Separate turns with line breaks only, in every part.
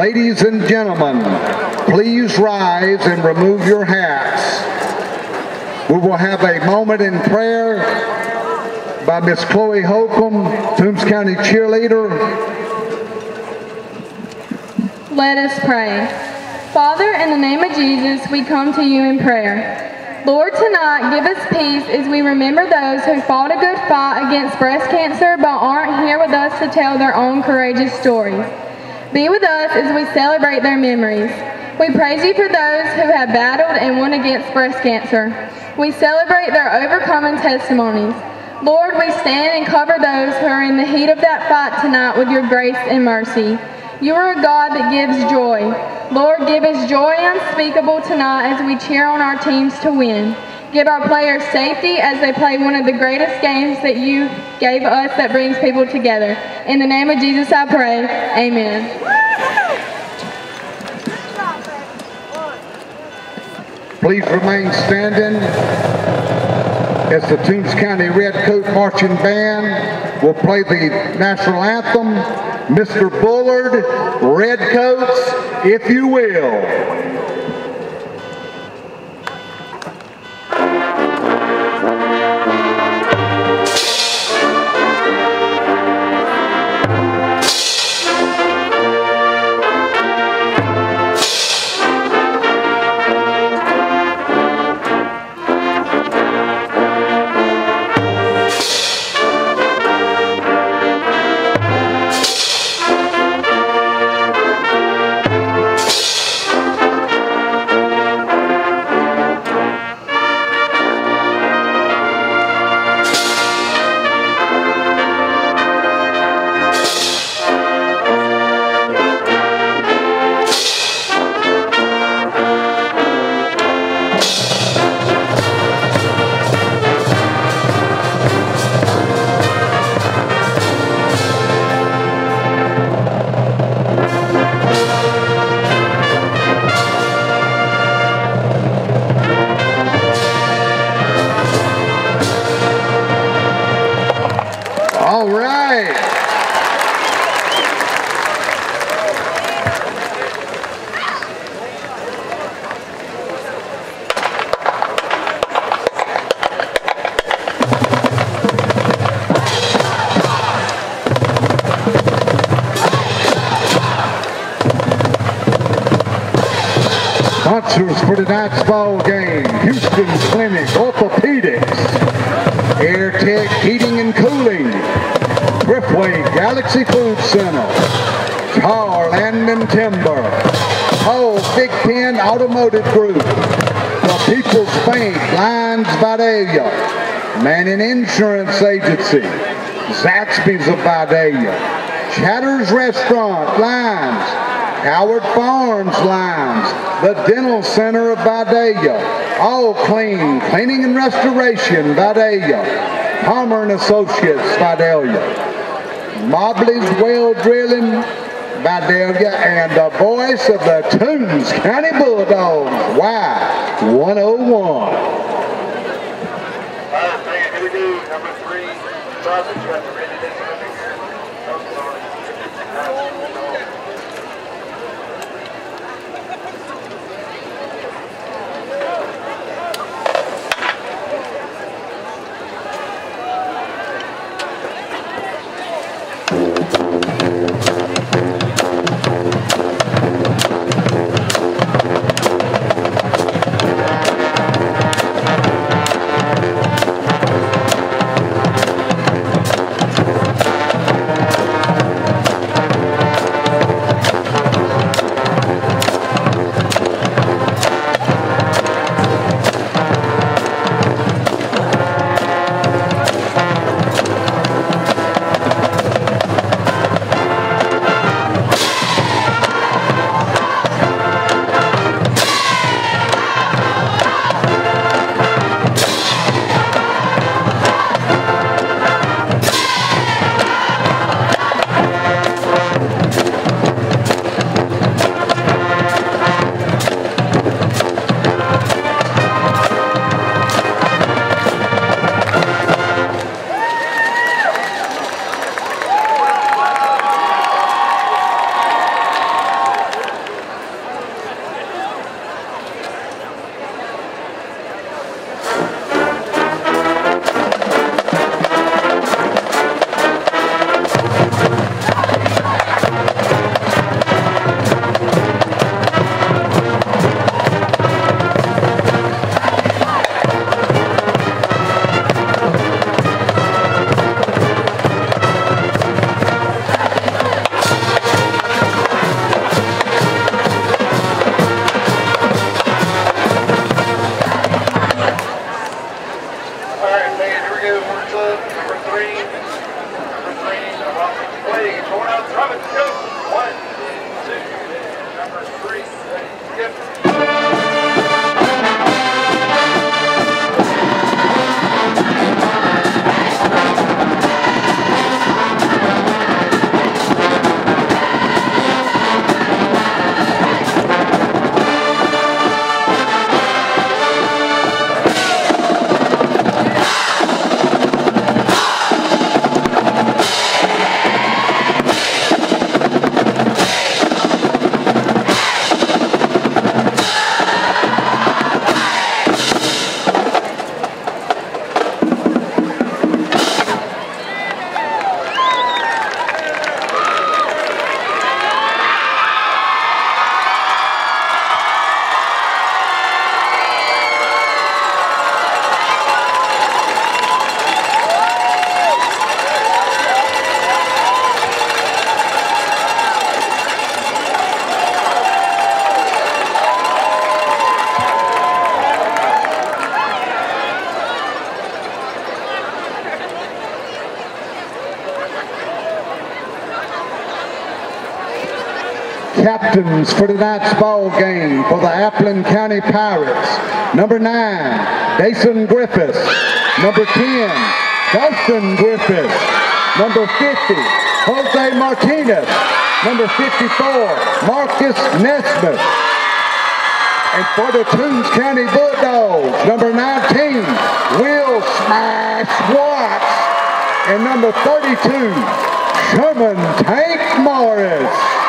Ladies and gentlemen, please rise and remove your hats. We will have a moment in prayer by Miss Chloe Holcomb, Toombs County cheerleader.
Let us pray. Father, in the name of Jesus, we come to you in prayer. Lord, tonight give us peace as we remember those who fought a good fight against breast cancer but aren't here with us to tell their own courageous stories. Be with us as we celebrate their memories. We praise you for those who have battled and won against breast cancer. We celebrate their overcoming testimonies. Lord, we stand and cover those who are in the heat of that fight tonight with your grace and mercy. You are a God that gives joy. Lord, give us joy unspeakable tonight as we cheer on our teams to win. Give our players safety as they play one of the greatest games that you gave us that brings people together. In the name of Jesus I pray. Amen.
Please remain standing as the Toombs County Redcoat Marching Band will play the national anthem. Mr. Bullard, Redcoats, if you will. Insurance Agency, Zaxby's of Vidalia, Chatter's Restaurant, Lines, Howard Farms Lines, the Dental Center of Vidalia, All Clean, Cleaning and Restoration, Vidalia, Palmer and Associates, Vidalia, Mobley's Well Drilling, Vidalia, and the voice of the Toombs County Bulldogs, Y101.
Here we go, number three, Robert, you have to
captains for tonight's ball game for the Appling County Pirates. Number nine, Dason Griffiths. Number 10, Dustin Griffiths. Number 50, Jose Martinez. Number 54, Marcus Nesbitt. And for the Toombs County Bulldogs, number 19, Will Smash Watts. And number 32, Sherman Tank Morris.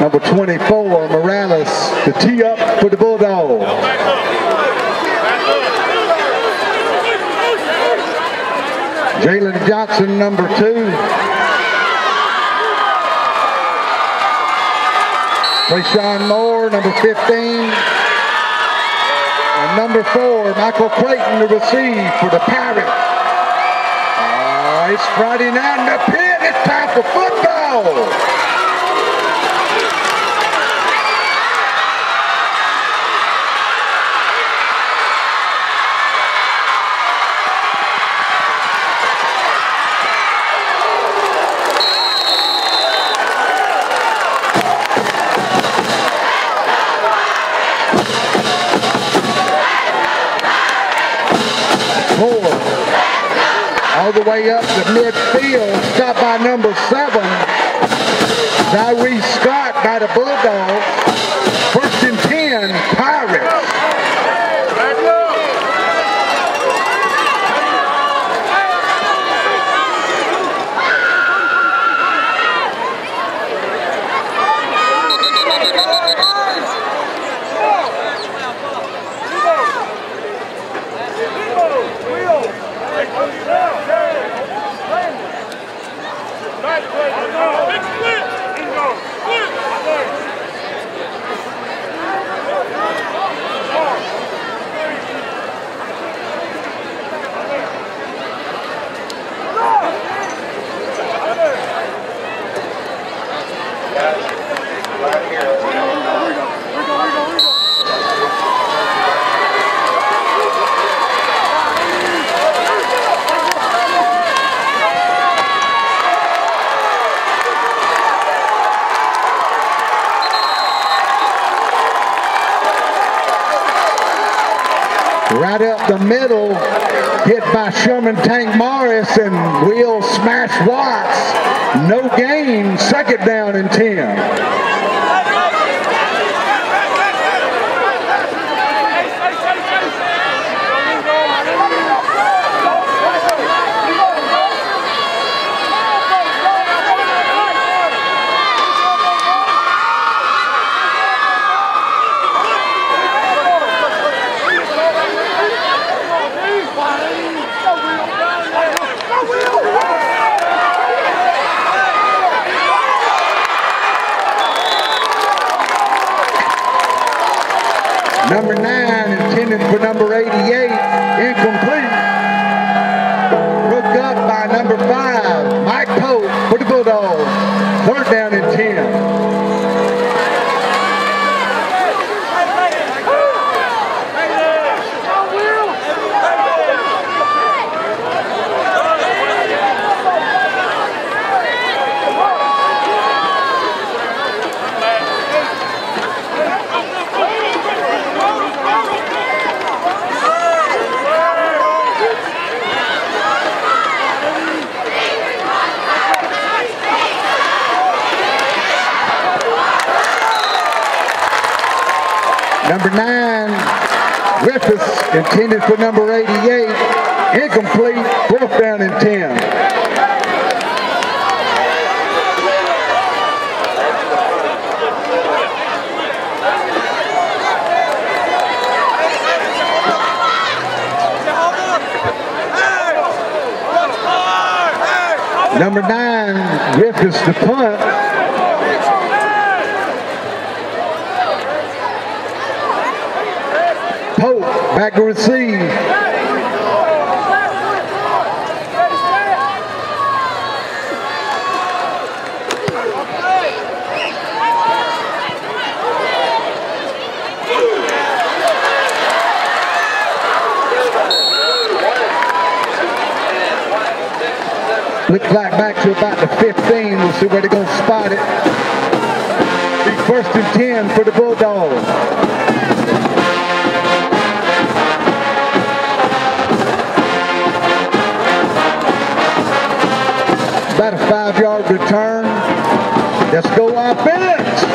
Number 24, Morales, the tee up for the Bulldogs. Jalen Johnson, number two. Trayshawn Moore, number 15. And number four, Michael Clayton to receive for the Pirates. Oh, it's Friday night in the pit. It's time for football. The way up to midfield, stopped by number seven, Tyree Scott by the Bulldogs. First and 10, Pirates. Right up the middle, hit by Sherman Tank Morris and Will Smash Watts. No gain, second down and 10. Number nine, intended for number 88, incomplete, fourth down and 10. Number nine, Griffiths to punt. Pope back to receive. Like back to about the 15. We'll see where they're going to spot it. Be first and 10 for the Bulldogs. About a five-yard return. Let's go offense.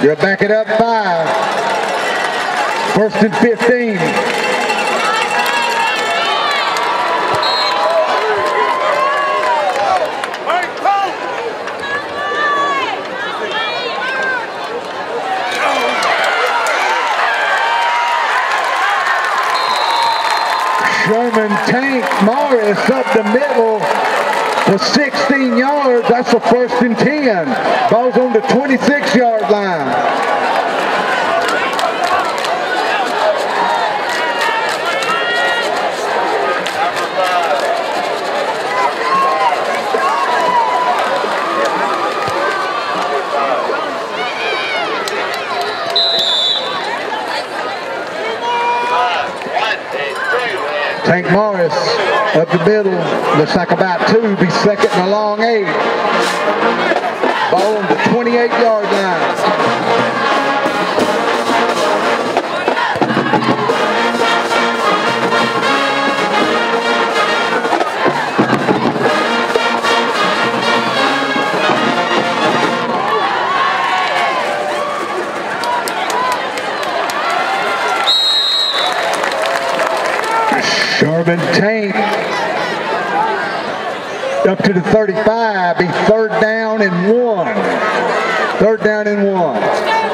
You're back it up five. First and 15. Sherman Tank Morris up the middle to 16 yards. That's a first and 10. Ball's on the 26-yard line. Tank Morris up the middle. Looks like about two. Be second and a long eight. Ball on the 28-yard line. Sherman Tank up to the 35. Be third down and one. Third down and one.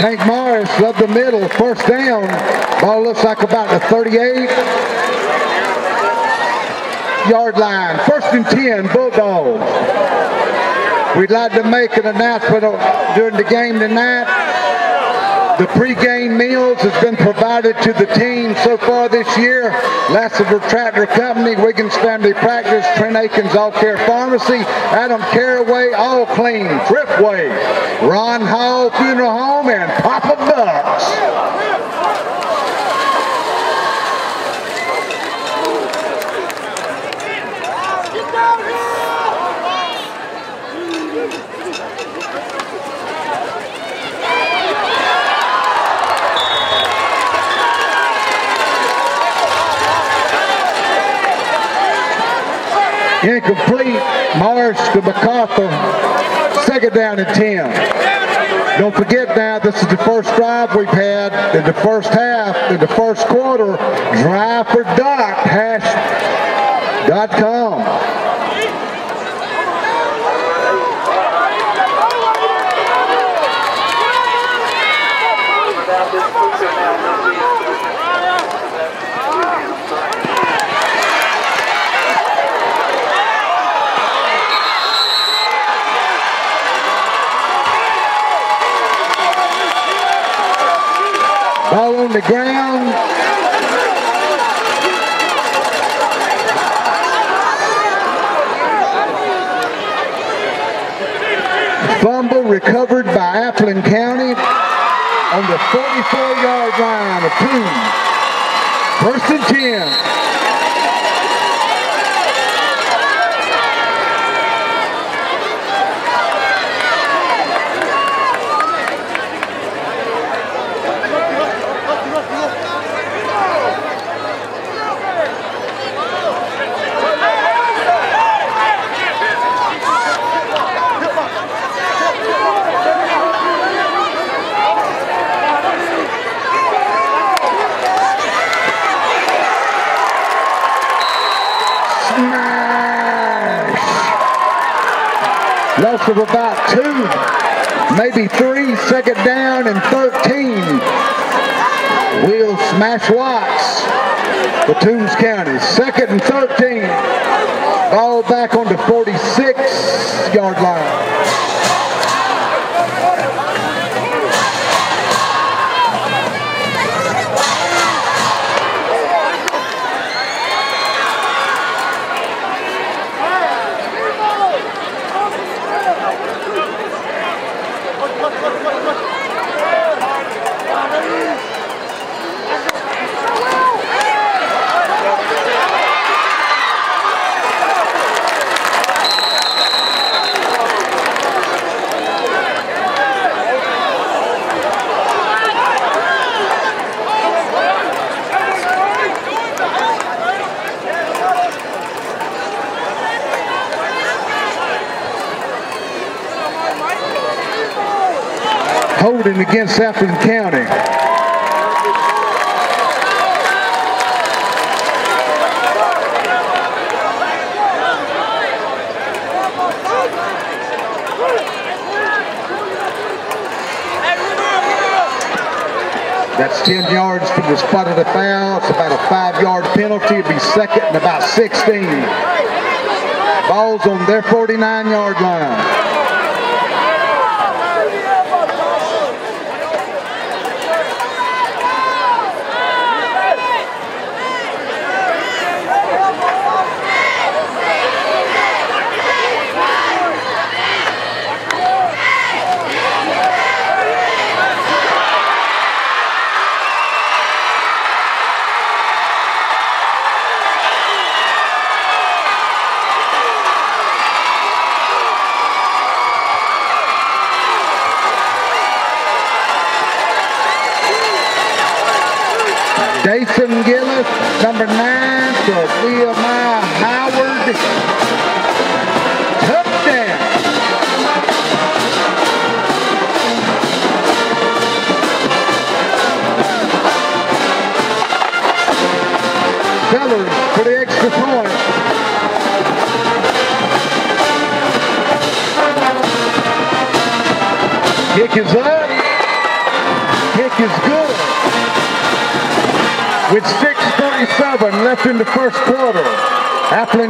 Tank Morris up the middle, first down. Ball looks like about the 38 yard line. First and 10, Bulldogs. We'd like to make an announcement during the game tonight. The pregame meals has been provided to the team so far this year. Lassiter Tractor Company, Wiggins Family Practice, Trent Akins All Care Pharmacy, Adam Caraway All Clean, Thriftway, Ron Hall Funeral Home, and Papa Incomplete. Morris to MacArthur. Second down and 10. Don't forget now, this is the first drive we've had in the first half, in the first quarter. Drive for Doc, hash.com. On the ground. Fumble recovered by Appling County on the 44-yard line of Coon. First and 10. Of about two, maybe three, second down and 13. Will smash Watts for Toombs County. Second and 13. Ball back on the 46 yard line. Holding against Appling County. That's 10 yards from the spot of the foul. It's about a five-yard penalty. It'll be second and about 16. Ball's on their 49-yard line. Appling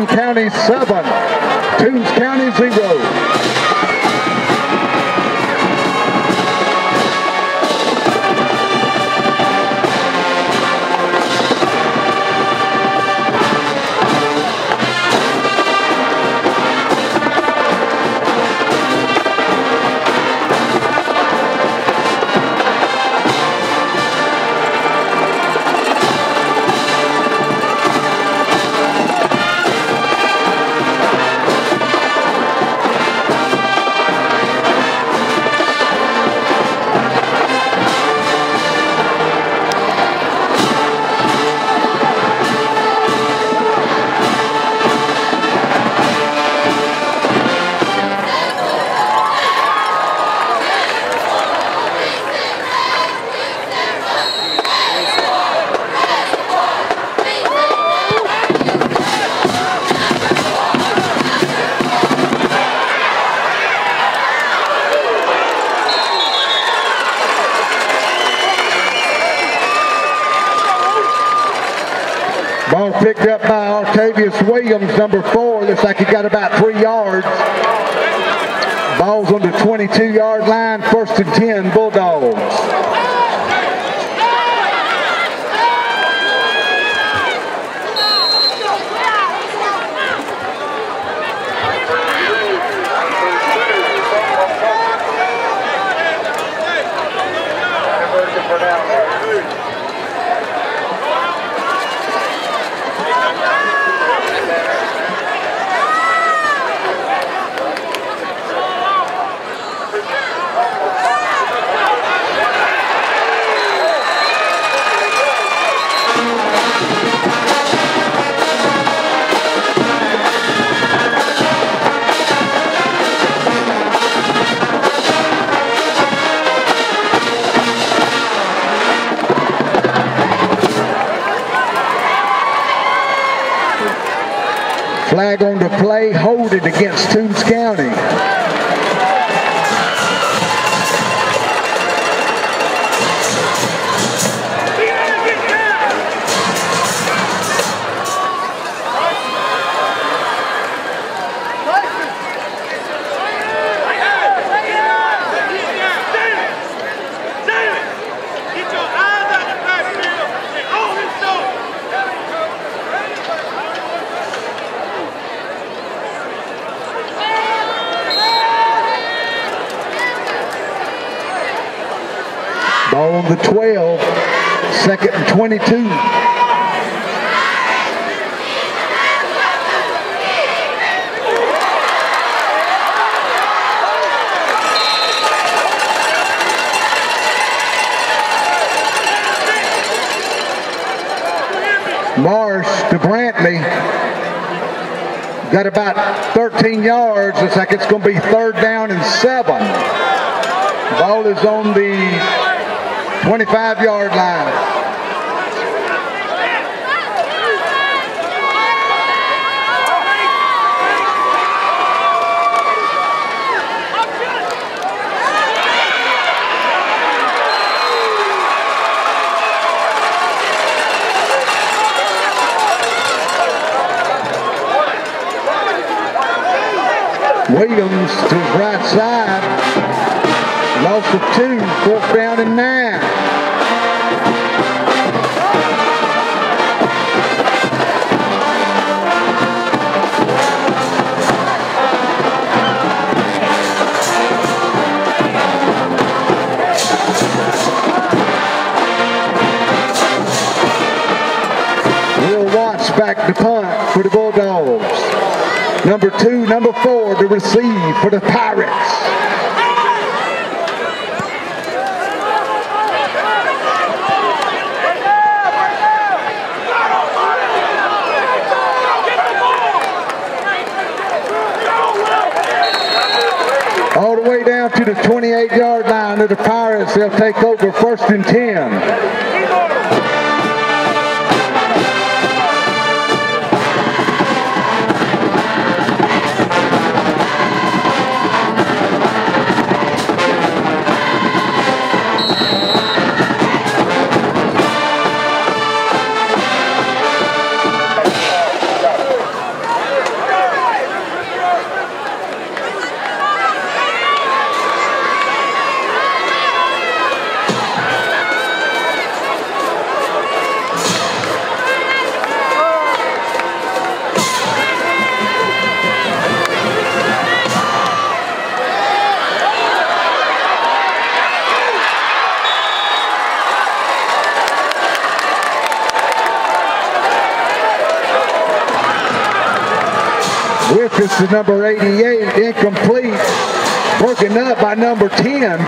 for
the Pirates. All the way down to the 28-yard line of the Pirates. They'll take over first and 10.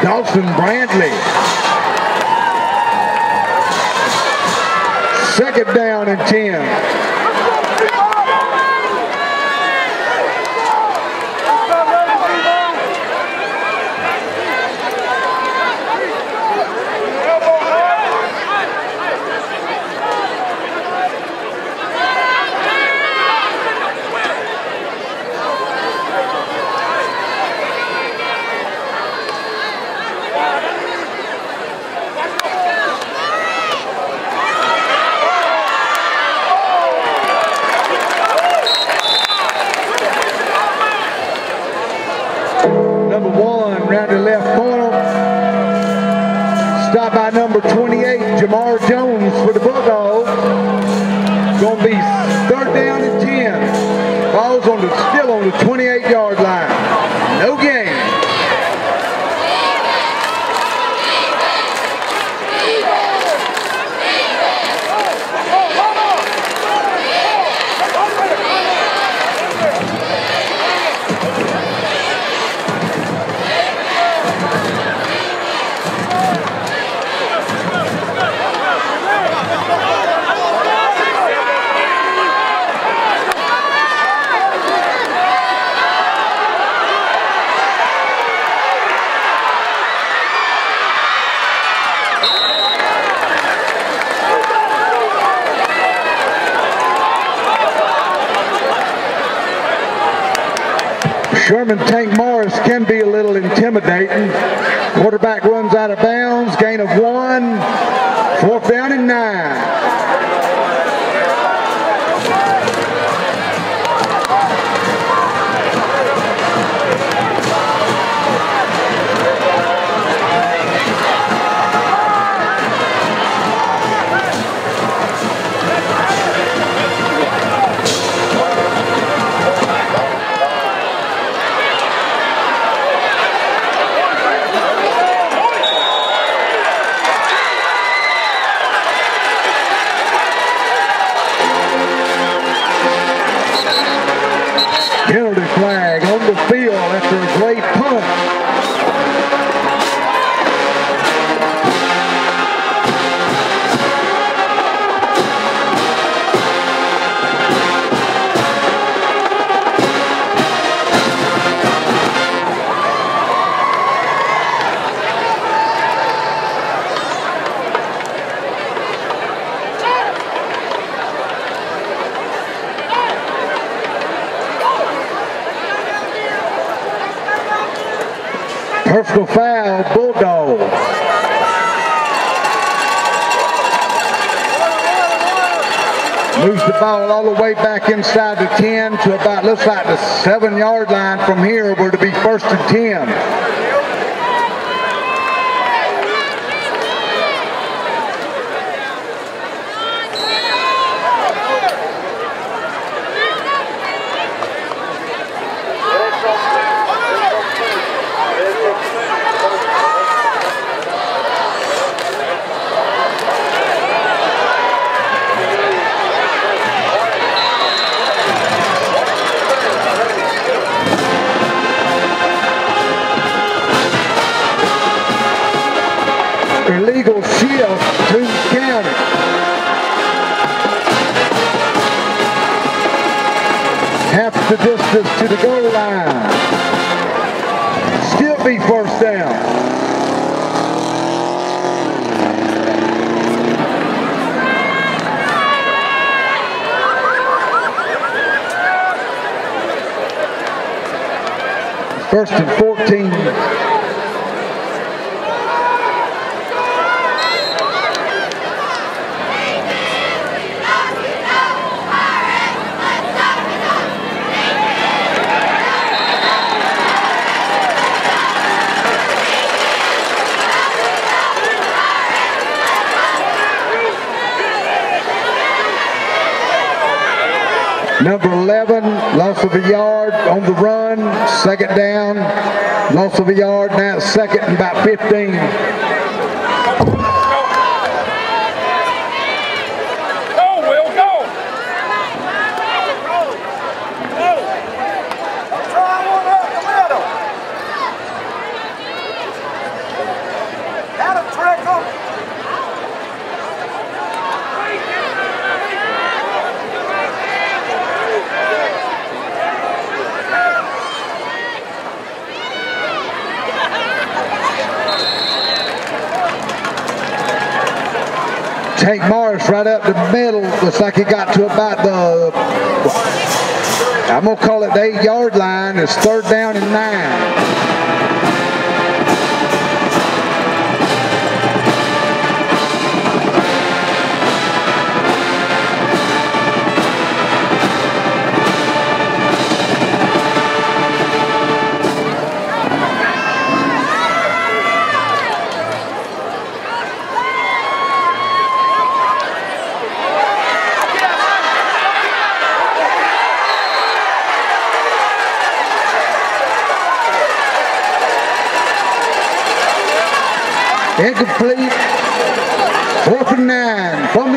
Dawson Brantley. 10 looks like the seven yard line from here. We're to be first and 10. Second down, loss of a yard, now second and about 15. Tank Morris right up the middle. Looks like he got to about the, I'm going to call it the eight yard line. It's third down and nine. Incomplete. Fourth and nine. From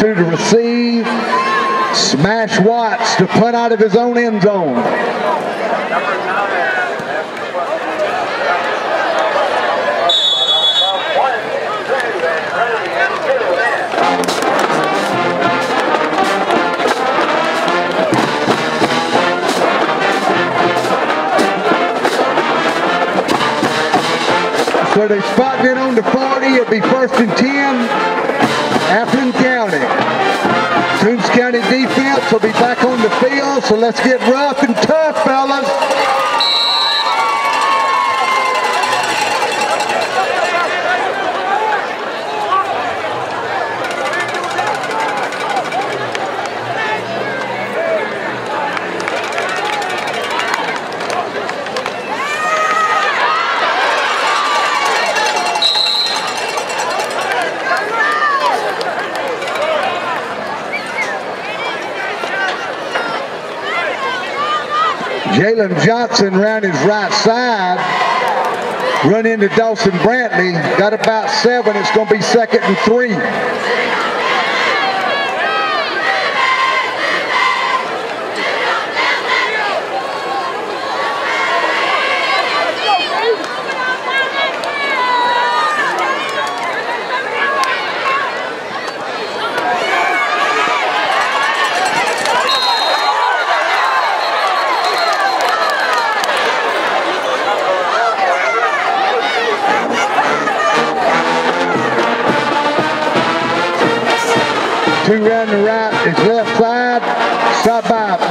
two to receive. Smash Watts to punt out of his own end zone. So they spot it on the 40. It'll be first and 10. Let's get rough Jalen Johnson around his right side. Run into Dawson Brantley. Got about seven. It's going to be second and three.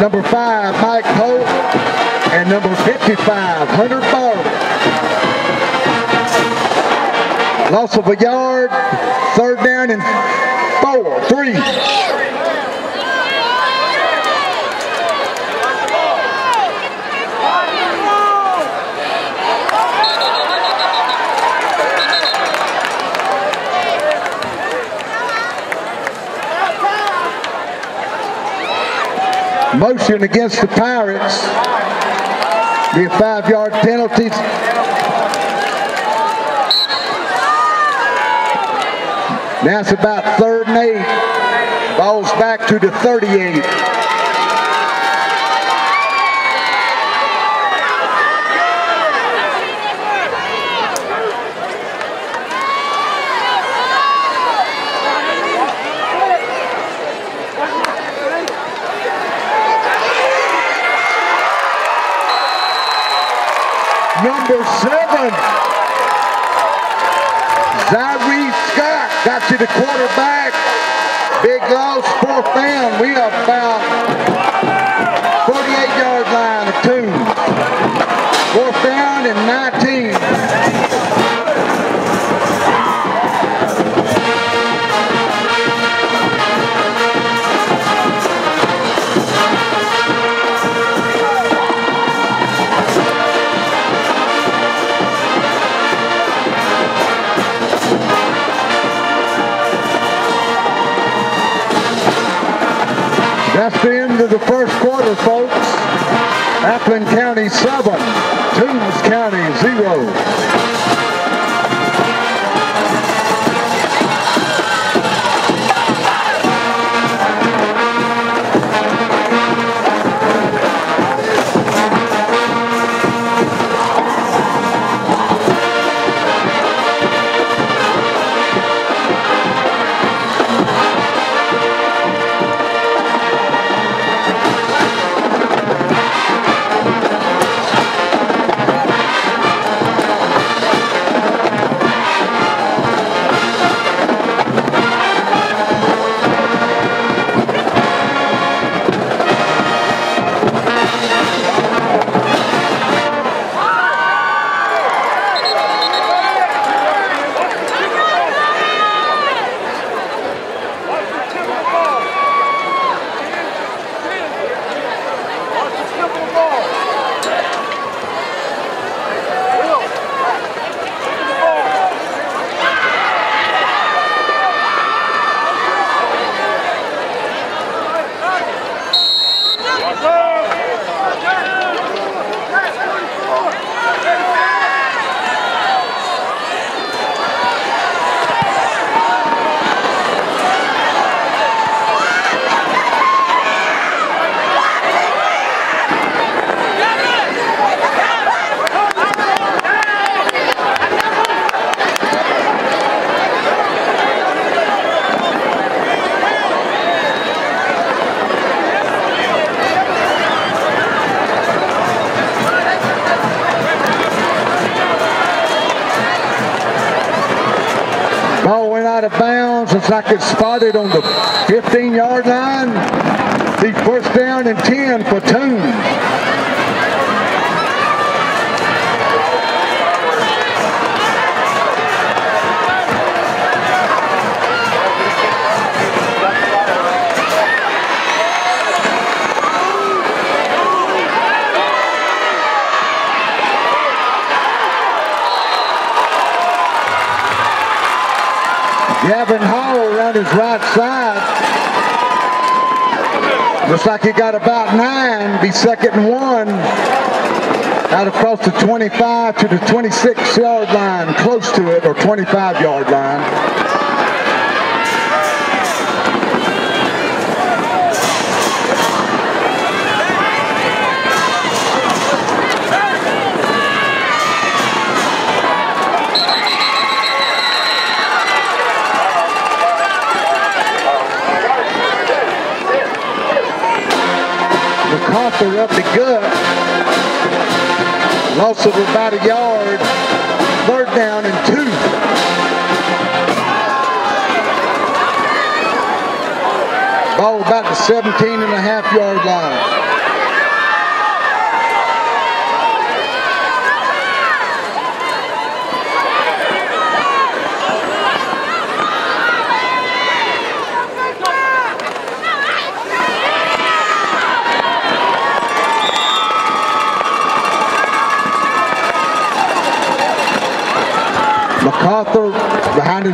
Number five, Mike Pope, and number 55, Hunter Barber. Loss of a yard, third down and four, three. Motion against the Pirates. Be a five-yard penalty. Now it's about third and eight. Ball's back to the 38. Number seven, Zyree Scott got to the quarterback. That's the end of the first quarter, folks. Appling County 7, it's spotted on the 46 yard.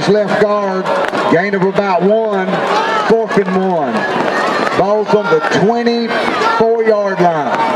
Left guard, gain of about one, fourth and one. Ball's on the 24 yard line.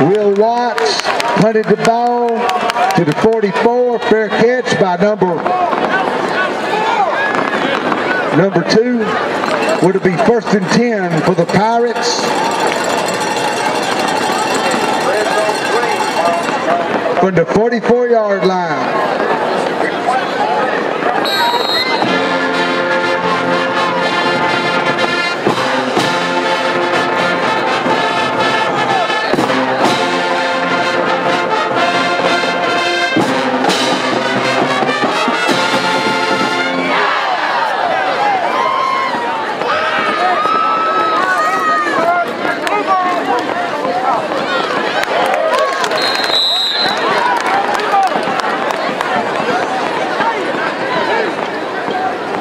Will Watts punted the ball to the 44. Fair catch by number number two. Would it be first and 10 for the Pirates? From the 44 yard line.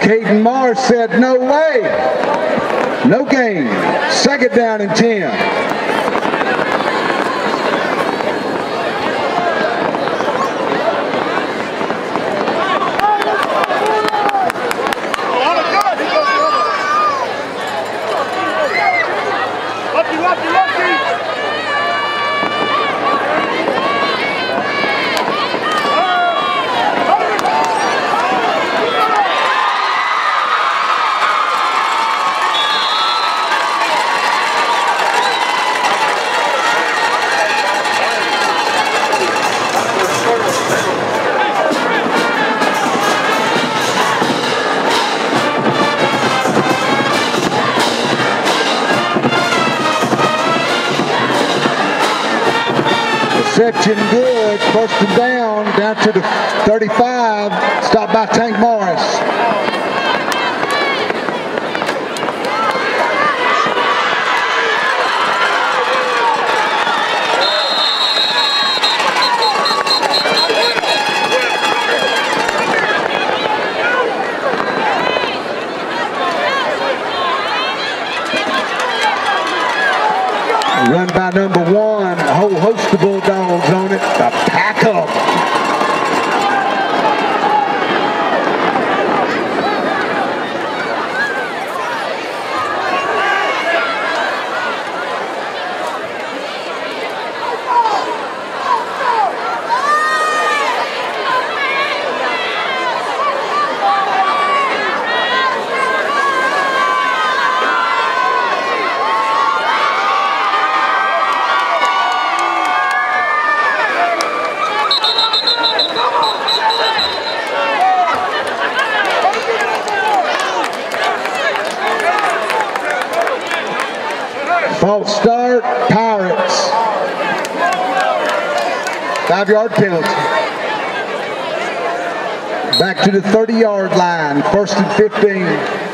Caden Mars said, no way. No game. Second down and 10. Five yard penalty. Back to the 30 yard line, first and 15.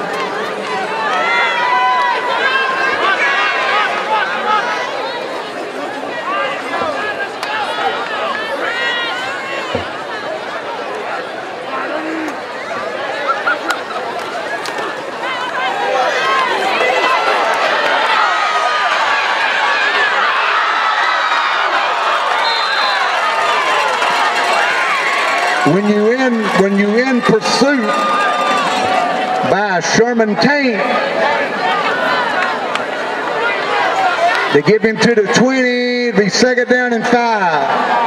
When you in when you in pursuit by Sherman Tank, they give him to the 20, be second down and five.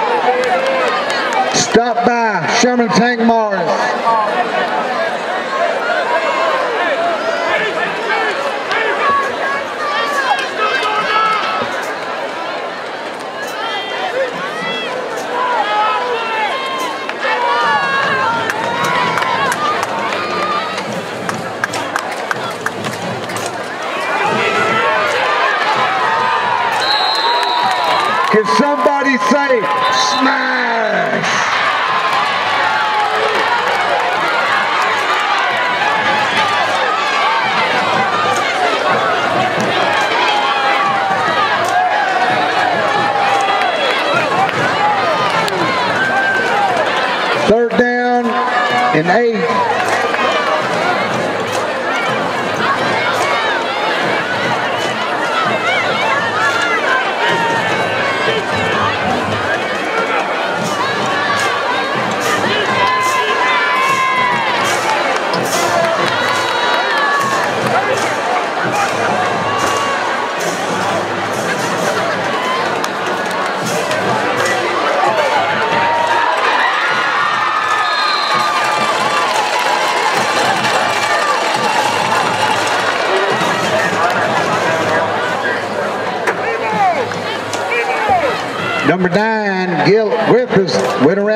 Stop by Sherman Tank Morris. Somebody say smash?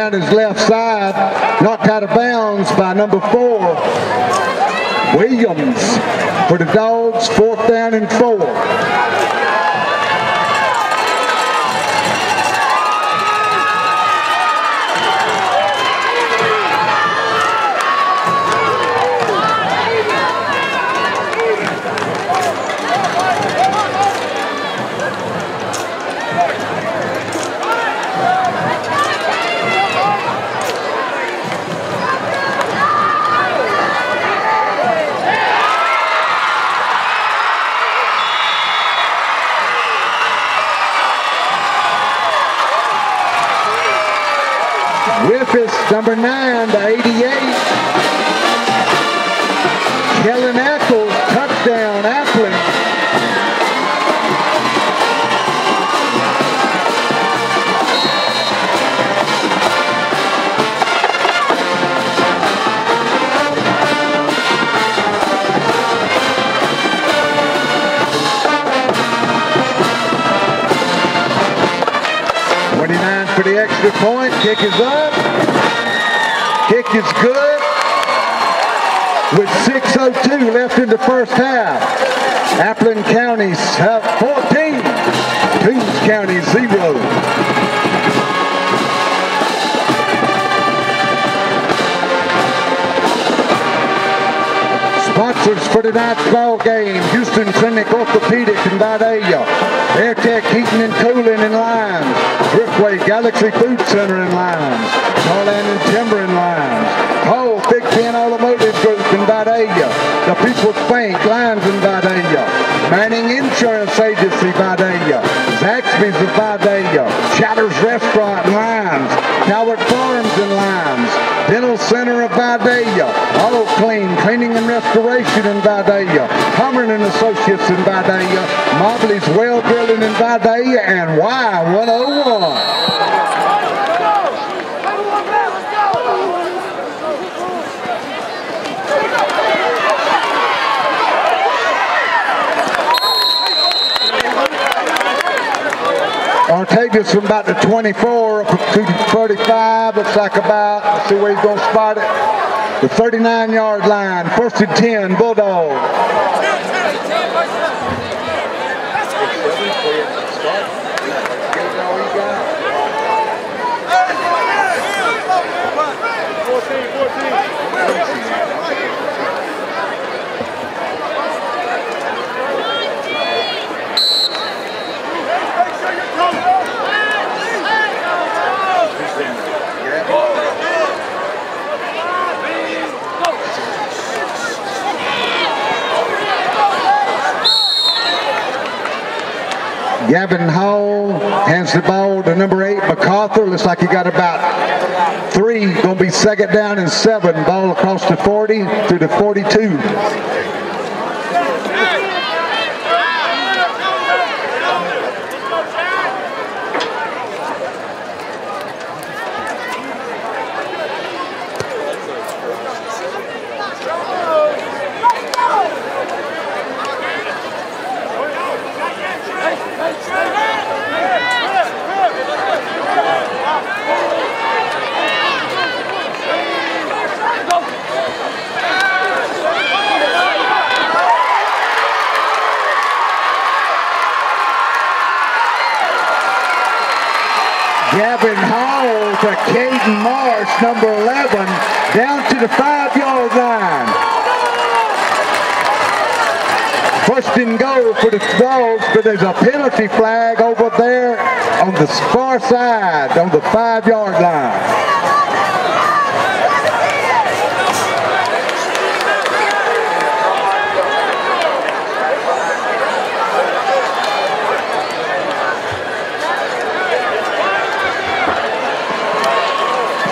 His left side, knocked out of bounds by number four, Williams for the Dogs, fourth down and four. Griffiths, number nine to 88. Kellen Eccles, touchdown. Twenty-nine for the extra point. Kick is up. Is good. With 6.02 left in the first half. Appling tonight's ball game, Houston Clinic Orthopedic in Vidalia, Airtech Heating and Cooling in Lyons, Driftway Galaxy Food Center in Lyons, Carland and Timber in Lyons, Paul Big Ten Automotive Group in Vidalia, the People's Bank Lyons in Vidalia, Manning Insurance Agency Vidalia, Vidalia, Chatter's Restaurant in Lyons, Coward Farms in Lyons, Dental Center of Vidalia, Auto Clean, Cleaning and Restoration in Vidalia, Hummer and Associates in Vidalia, Mobley's Well Drilling in Vidalia, and Y101. Artavius from about the 24 up to 35. Looks like about, let's see where he's going to spot it. The 39 yard line. First and 10, Bulldog. Gavin Hall hands the ball to number eight, MacArthur. Looks like he got about three. Going to be second down and seven. Ball across the 40 to the 42. Gavin Hall to Caden Marsh, number 11, down to the five-yard line. First and goal for the Dogs, but there's a penalty flag over there on the far side, on the five-yard line.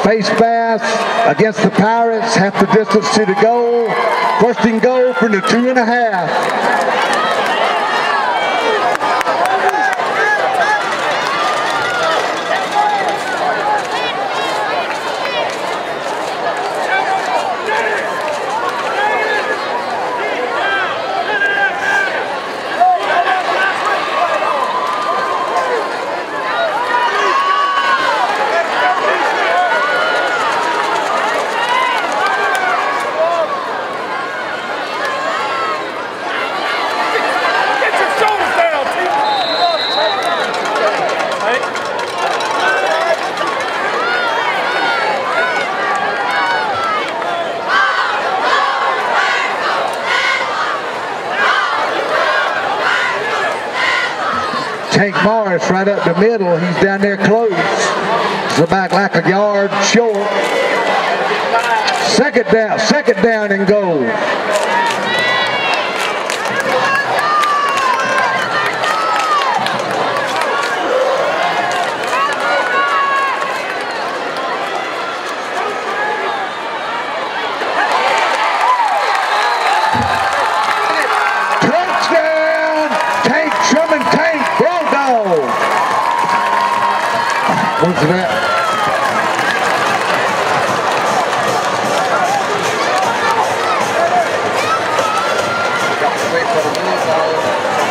Face pass against the Pirates, half the distance to the goal. First and goal from the two and a half.
Get your shoulders down, team. Hey.
Tank Morris right up the middle. He's down there close. Back like a yard short. Second down, second down and goal.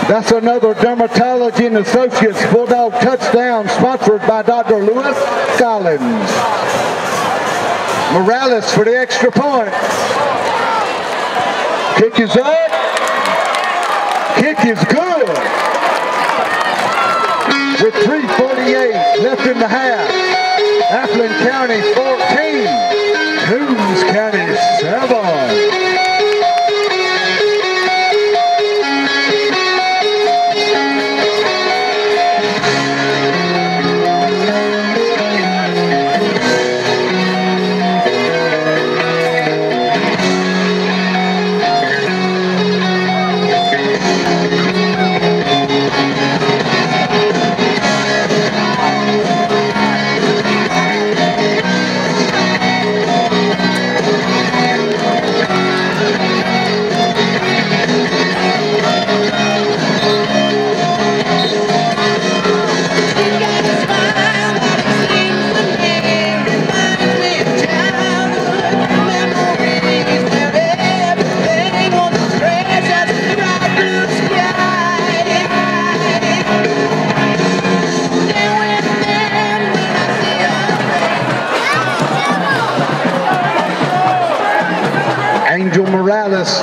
That's another Dermatology and Associates Bulldog touchdown sponsored by Dr. Lewis Collins. Morales for the extra point. Kick is up. Kick is good. With 3.48 left in the half. Appling County 14. Toombs County 7.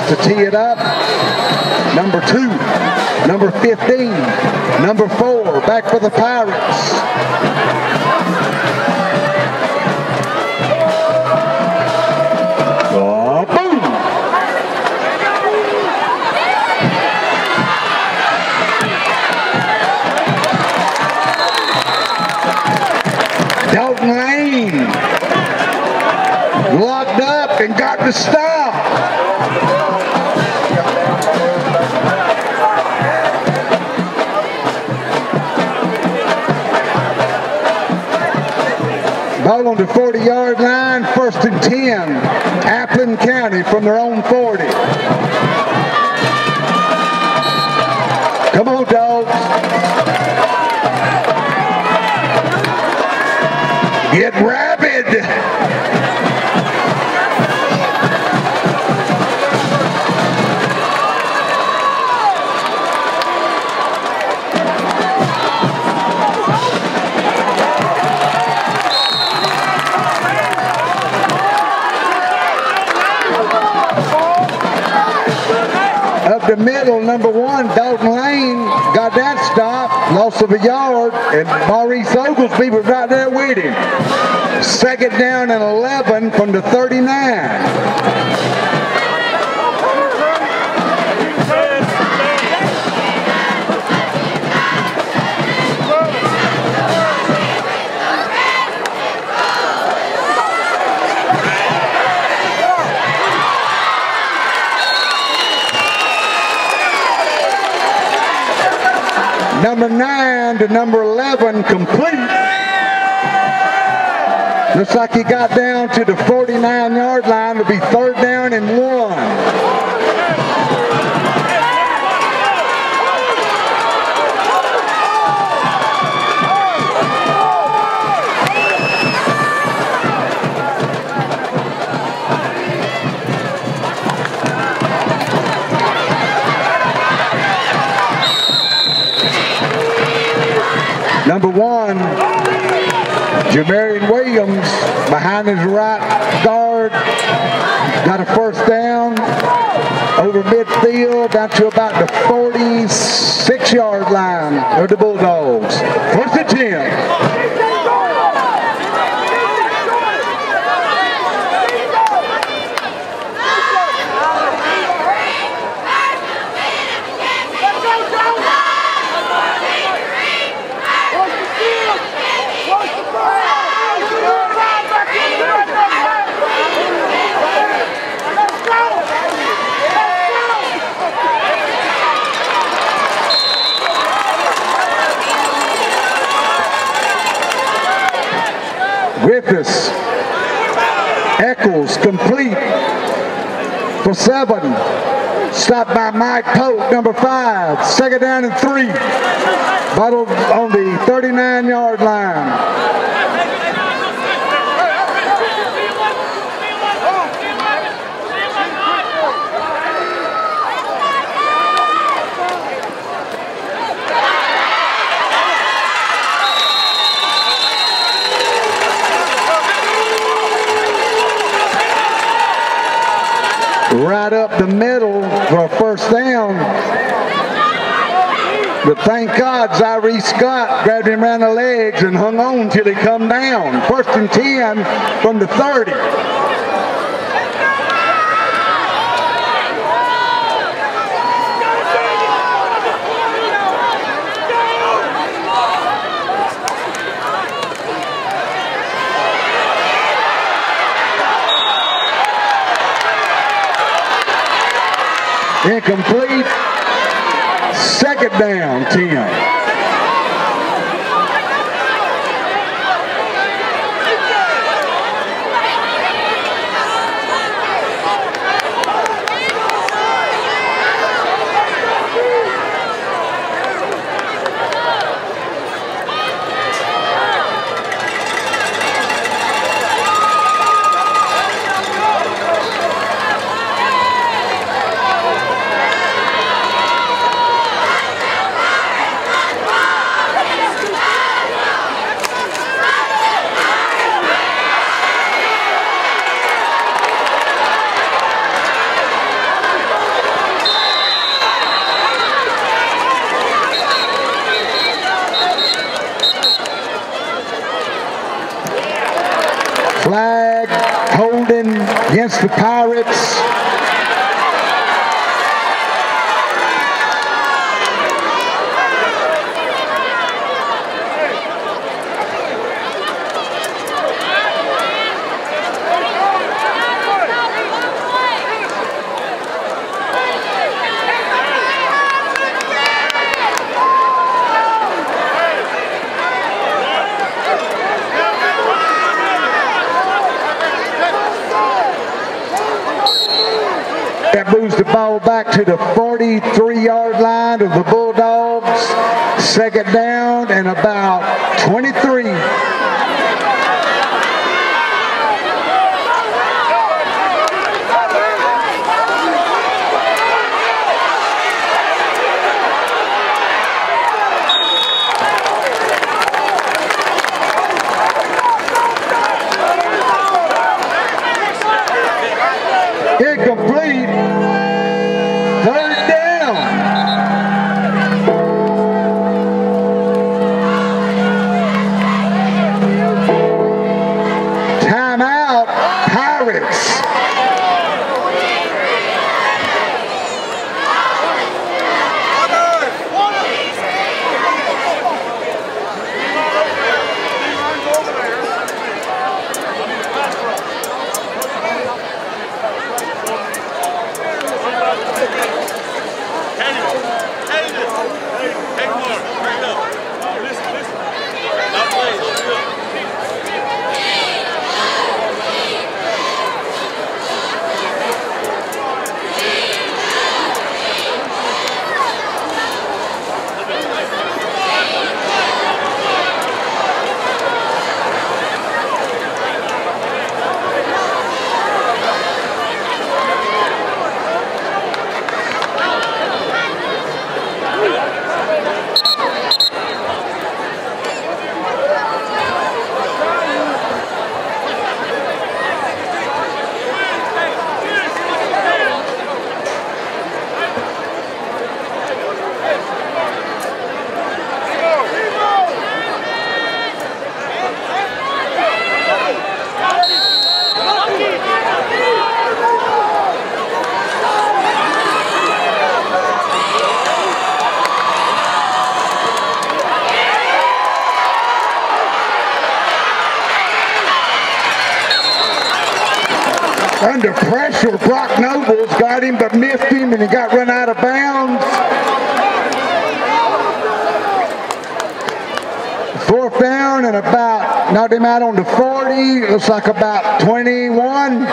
To tee it up. Number two, number 15, number four, back for the Pirates. On the 40 yard line, first and 10. Loss of a yard, and Maurice Oglesby was right there with him. Second down and 11 from the 39. Number 9 to number 11 complete. Looks like he got down to the 49 yard line. It'll be third down and one. Jamarian Williams behind his right guard. Got a first down over midfield down to about the 46 yard line of the Bulldogs. First and 10. Griffiths. Eccles complete for seven. Stopped by Mike Pope, number five. Second down and three. Battle on the 39 yard line. Right up the middle for a first down. But thank God Zyree Scott grabbed him around the legs and hung on till he come down. First and 10 from the 30. Incomplete. Second down, 10. Flag holding against the Pirates. That moves the ball back to the 43-yard line of the Bulldogs. Second down out on the 40, looks like about 21.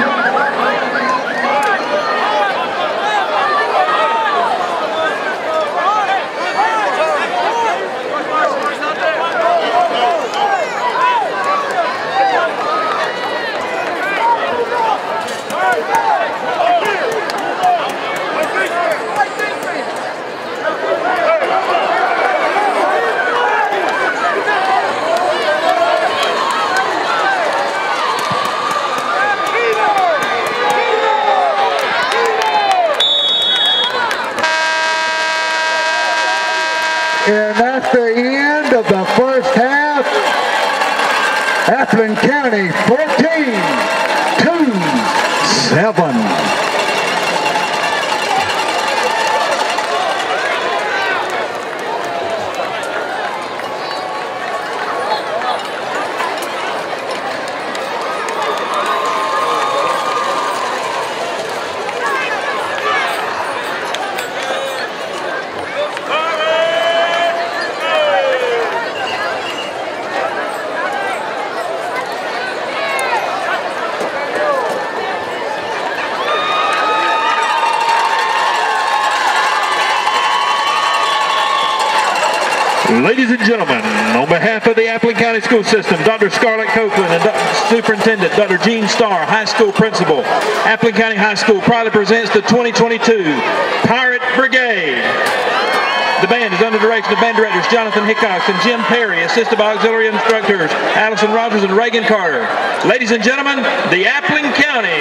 And that's the end of the first half. Appling County 14, 2, 7.
Ladies and gentlemen, on behalf of the Appling County School System, Dr. Scarlett Copeland and Dr. Superintendent Dr. Gene Starr, High School Principal, Appling County High School proudly presents the 2022 Pirate Brigade. The band is under the direction of band directors Jonathan Hickox and Jim Perry, assisted by auxiliary instructors Allison Rogers and Reagan Carter. Ladies and gentlemen, the Appling County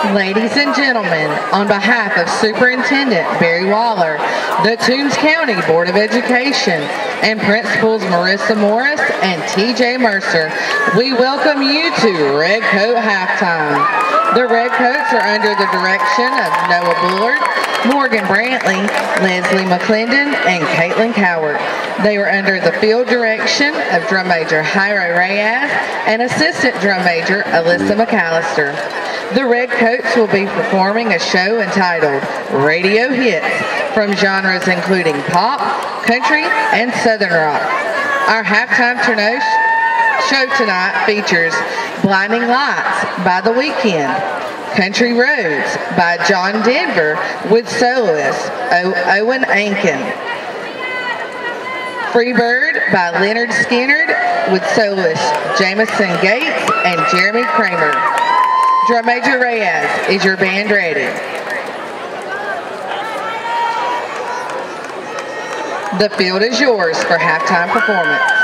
Ladies and gentlemen, on behalf of Superintendent Barry Waller, the Toombs County Board of Education, and Principals Marissa Morris and TJ Mercer, we welcome you to Red Coat Halftime. The Red Coats are under the direction of Noah Bullard, Morgan Brantley, Leslie McClendon, and Caitlin Coward. They were under the field direction of Drum Major Jairo Reyes and Assistant Drum Major Alyssa McAllister. The Red Coats will be performing a show entitled Radio Hits from genres including pop, country, and southern rock. Our halftime show tonight features Blinding Lights by The Weeknd, Country Roads by John Denver with soloist o- Owen Ankin, Freebird by Lynyrd Skynyrd with soloist Jamison Gates and Jeremy Kramer. Drum Major Reyes, is your band ready? The field is yours for halftime performance.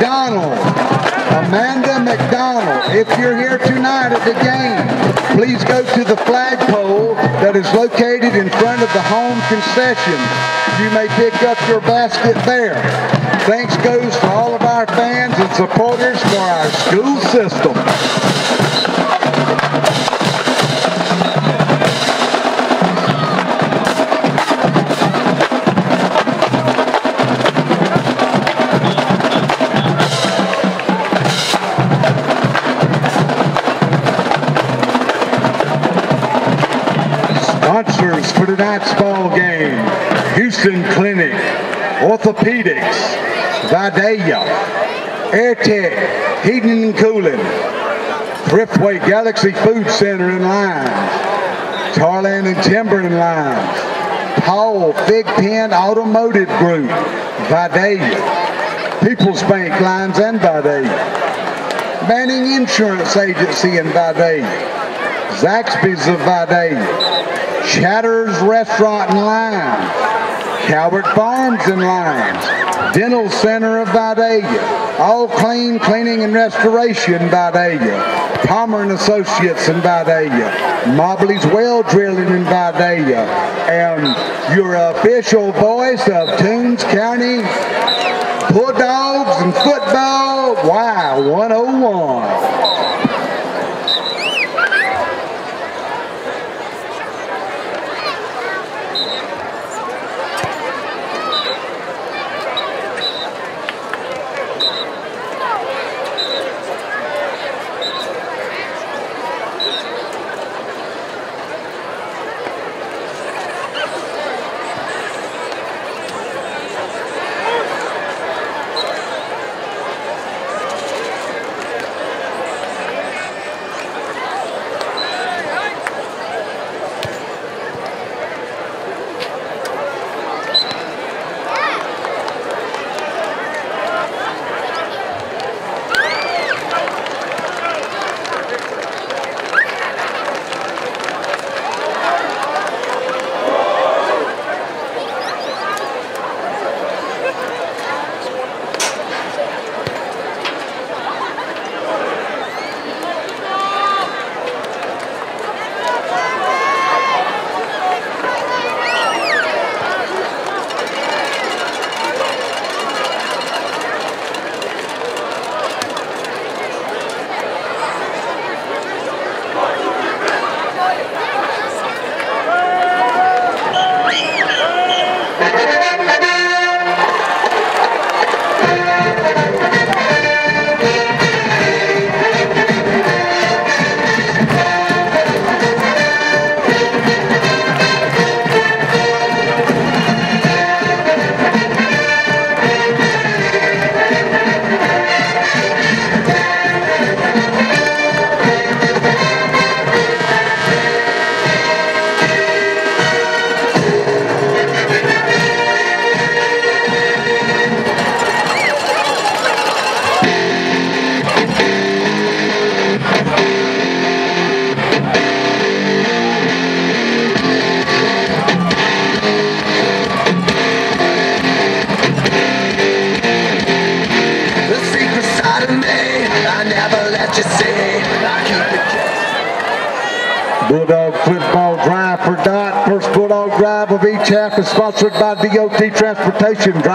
McDonald. Amanda McDonald, if you're here tonight at the game, please go to the flagpole that is located in front of the home concession. You may pick up your basket there. Thanks goes to all of our fans and supporters for our school system. Tonight's ball game, Houston Clinic, Orthopedics, Vidalia, AirTech, Heating and Cooling, Thriftway Galaxy Food Center and Lyons, Tarland and Timber and Lyons, Paul Big Pen Automotive Group, Vidalia, People's Bank Lyons and Vidalia, Manning Insurance Agency in Vidalia, Zaxby's of Vidalia, Chatter's Restaurant and Lounge, Calvert Farms and Lyons, Dental Center of Vidalia, All Clean Cleaning and Restoration Vidalia, Palmer and Associates in Vidalia, Mobley's Well Drilling in Vidalia, and your official voice of Toombs County Bulldogs and Football, Wow 101. notion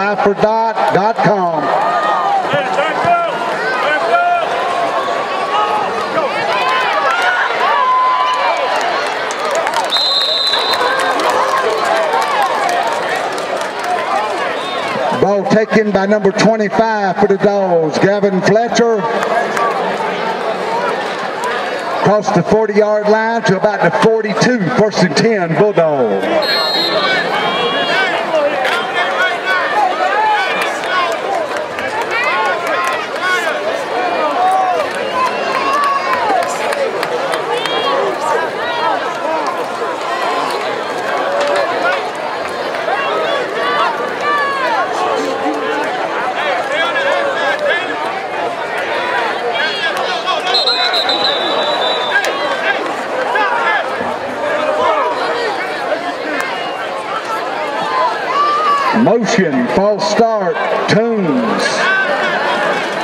False start, Toombs.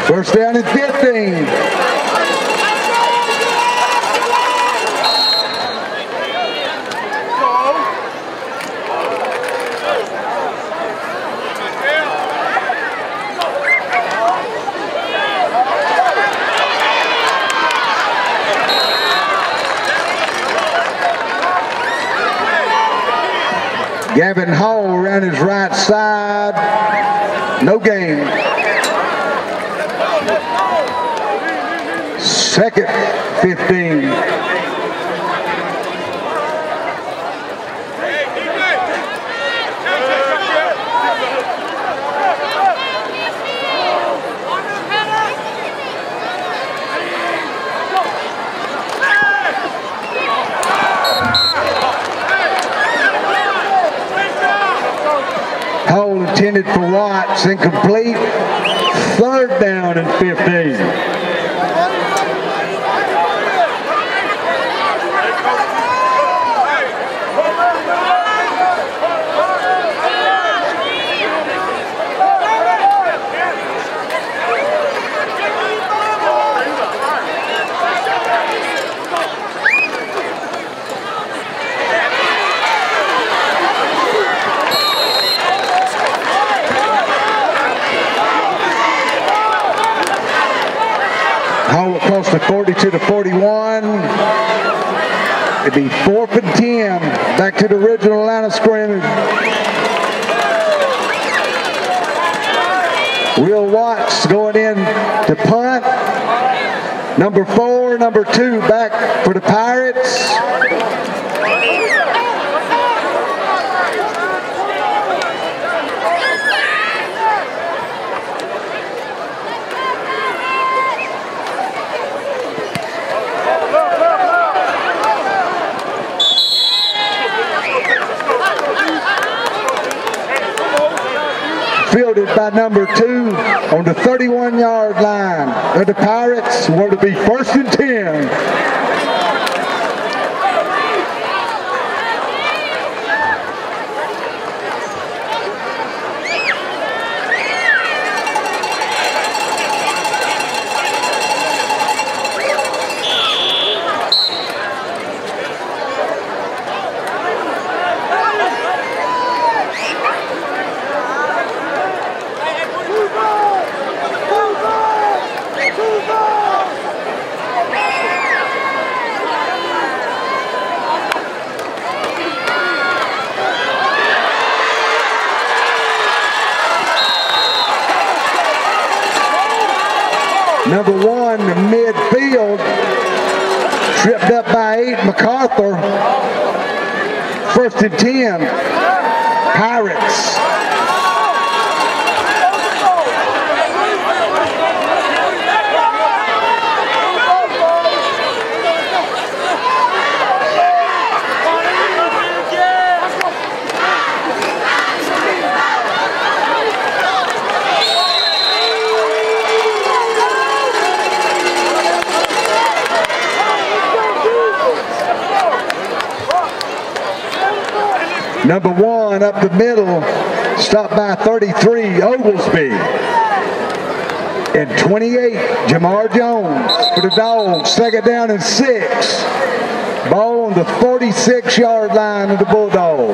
First down and 15. Gavin Hall around his right side. No game. Second 15. intended for Watts, incomplete. Third down and 15. to the 41. It'd be fourth and 10. Back to the original line of scrimmage. Will Watts going in to punt. Number four. By number two on the 31 yard line of the Pirates. Were to be first and 10. Number one, midfield, tripped up by eight, MacArthur. First and 10, Pirates. Number one up the middle, stopped by 33, Oglesby. And 28, Jamar Jones for the Dogs. Second down and six. Ball on the 46 yard line of the Bulldogs.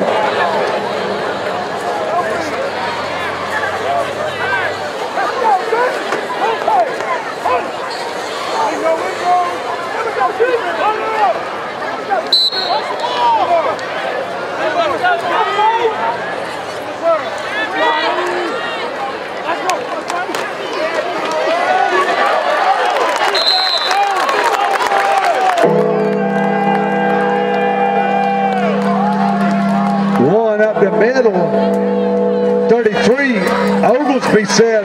The middle. 33. Oglesby said,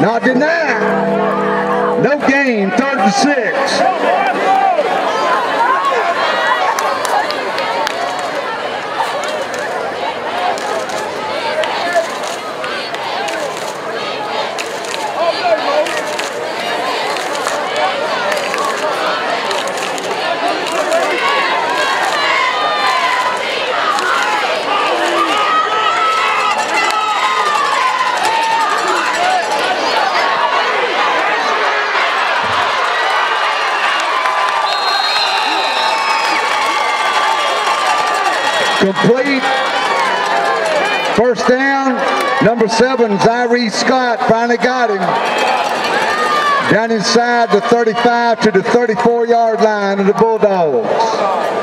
not denied. No gain, third and six. Complete. First down. Number seven, Zyree Scott finally got him. Down inside the 35 to the 34 yard line of the Bulldogs.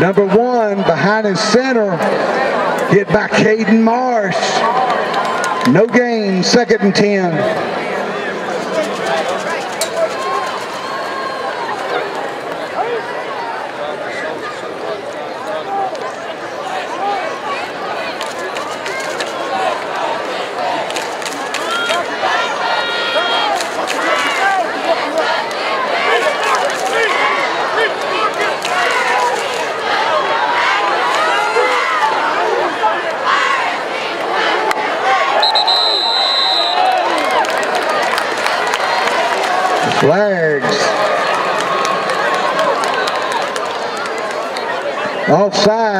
Number one behind his center, hit by Caden Marsh. No gain, second and 10.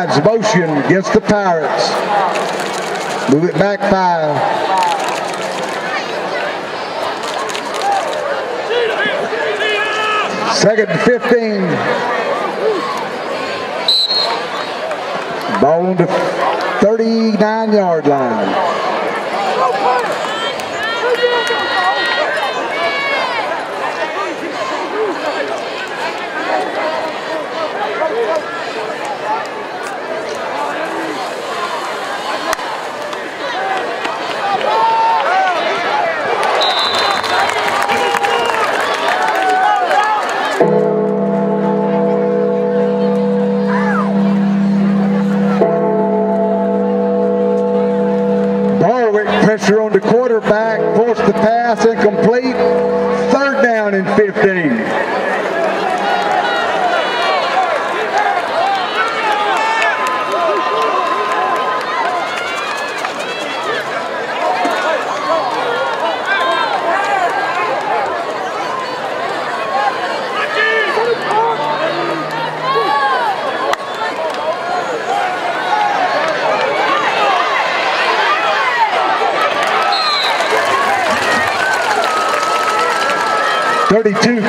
Motion against the Pirates. Move it back five. Second and 15. Ball the 39 yard line.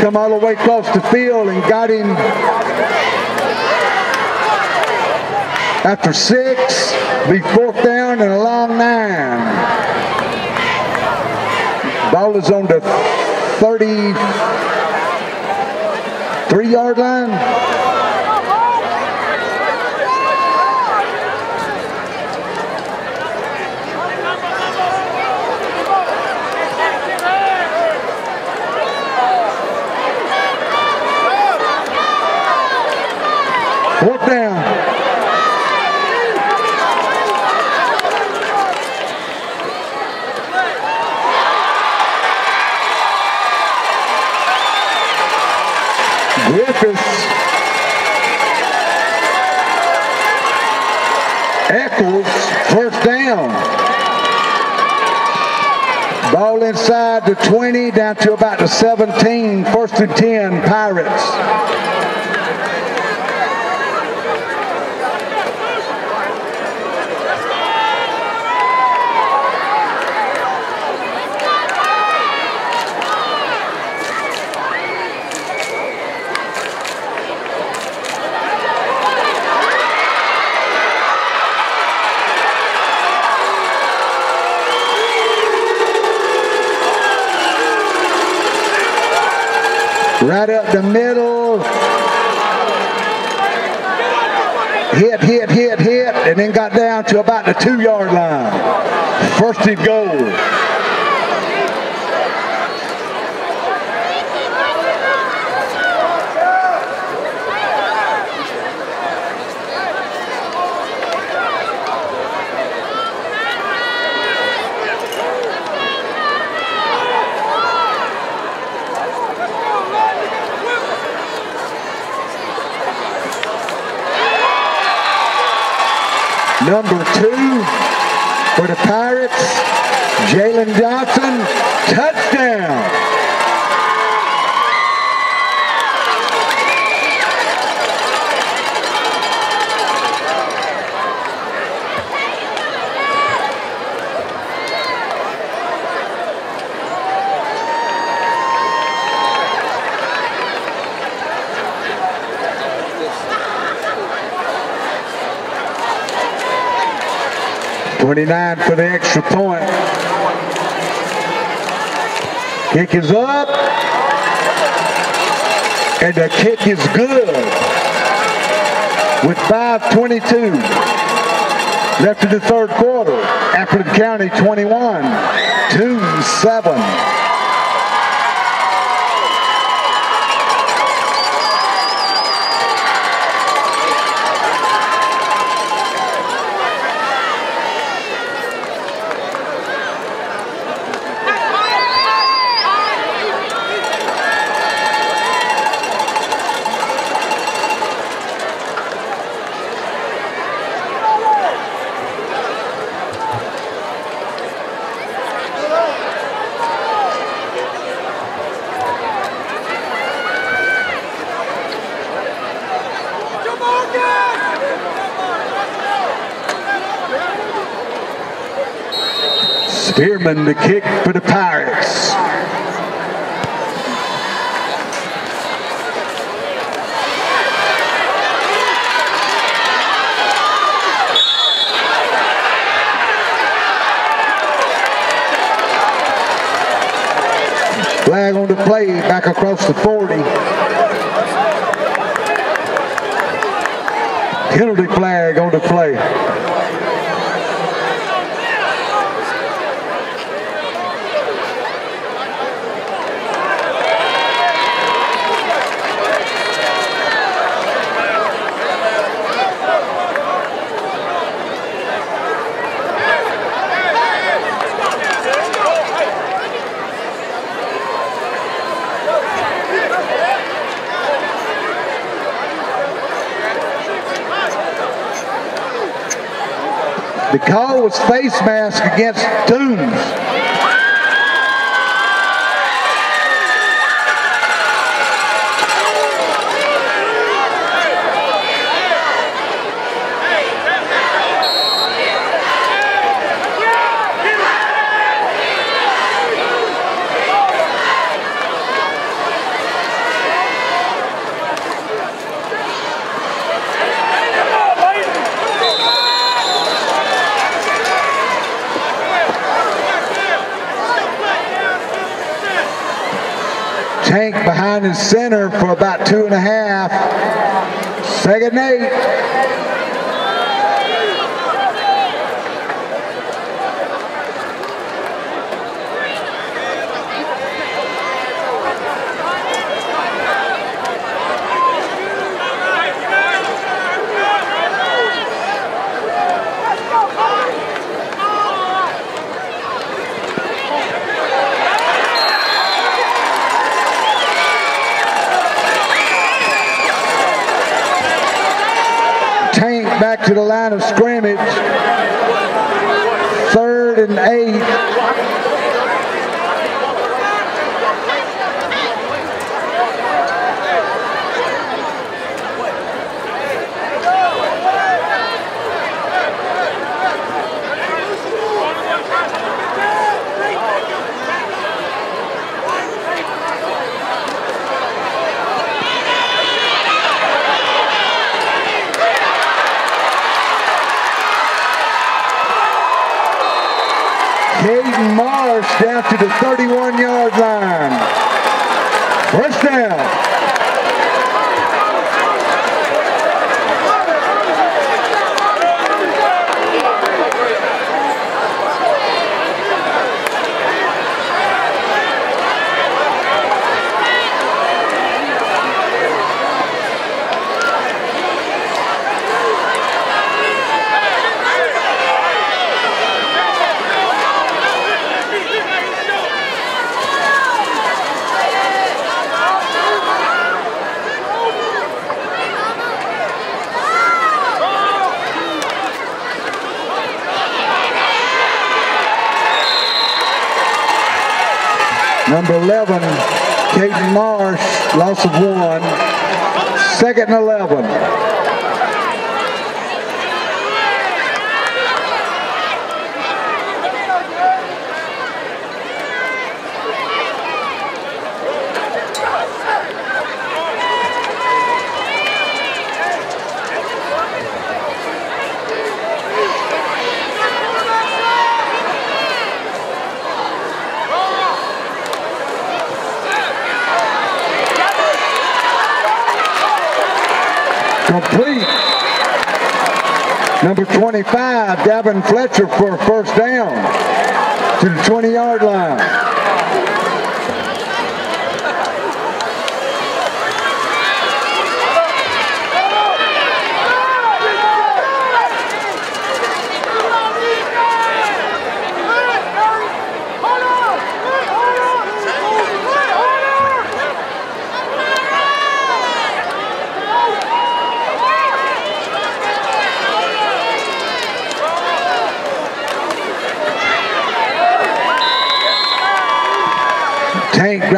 Come all the way across the field and got him after six, be fourth down and a long nine. Ball is on the 33 yard line. Fourth down. Griffiths. Eccles, first down. Ball inside the 20, down to about the 17, first and 10, Pirates. Right up the middle. Hit, hit, hit, hit, and then got down to about the two yard line. First and goal. Number two for the Pirates, Jalen Johnson, touchdown. Twenty-nine for the extra point. Kick is up. And the kick is good. With 5.22 left in the third quarter. Appling County 21, 2-7. Spearman to kick for the Pirates. Flag on the play, back across the 40. Penalty flag on the play. The call was face mask against Toombs. His center for about two and a half. Second and eight. Tank back to the line of scrimmage. Third and eight. Caden Marsh down to the 31 yard line. First. Number 11, Caden Marsh, loss of one. Second and 11. Complete. Number 25, Gavin Fletcher for a first down to the 20 yard line.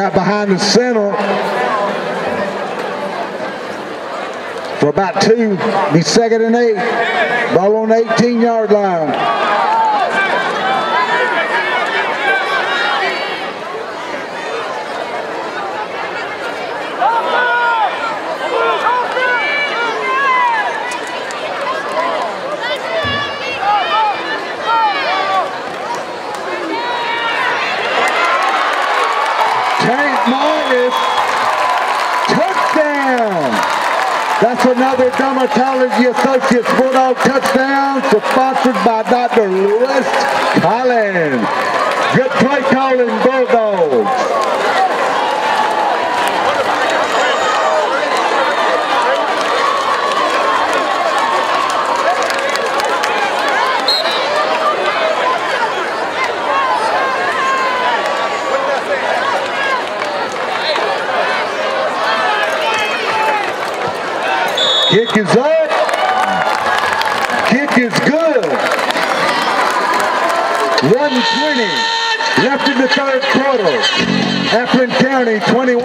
Right behind the center for about two. Be second and eight. Ball on the 18 yard line. That's another Dermatology Associates Bulldog touchdown, sponsored by Dr. Lewis Collins. Good play calling, Bulldogs. Kick is up. Kick is good. 120 left in the third quarter. Appling County 21,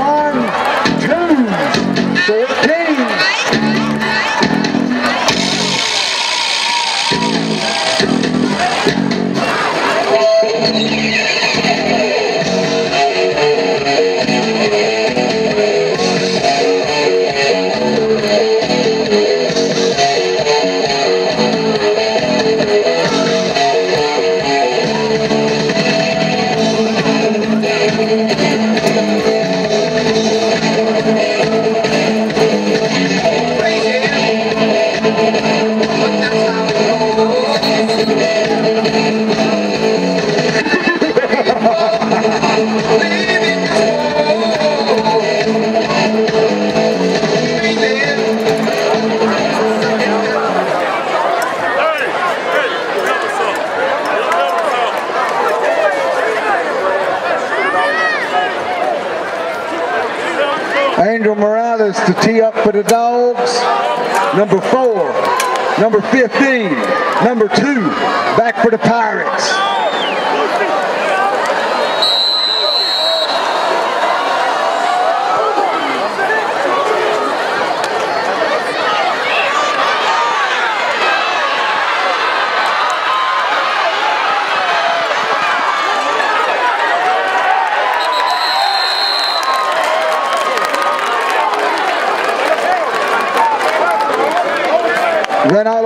To tee up for the Dogs. Number four, number 15, number two, back for the Pirates.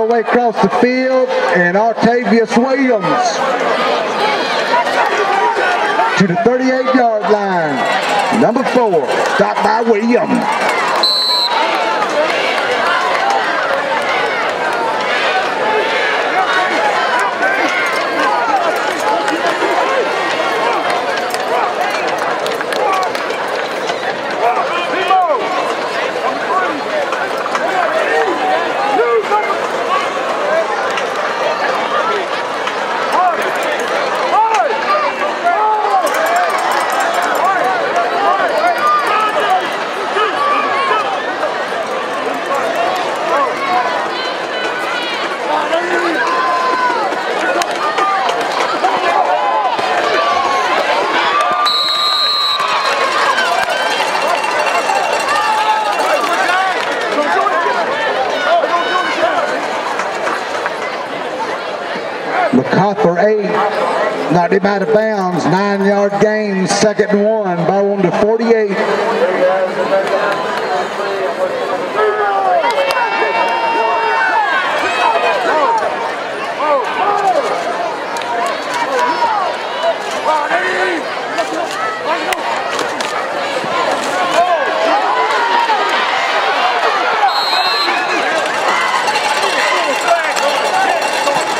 Way across the field, and Artavius Williams to the 38-yard line. Number four, stopped by Williams. MacArthur eight, him out of bounds, nine yard gain, second and one, ball on to 48.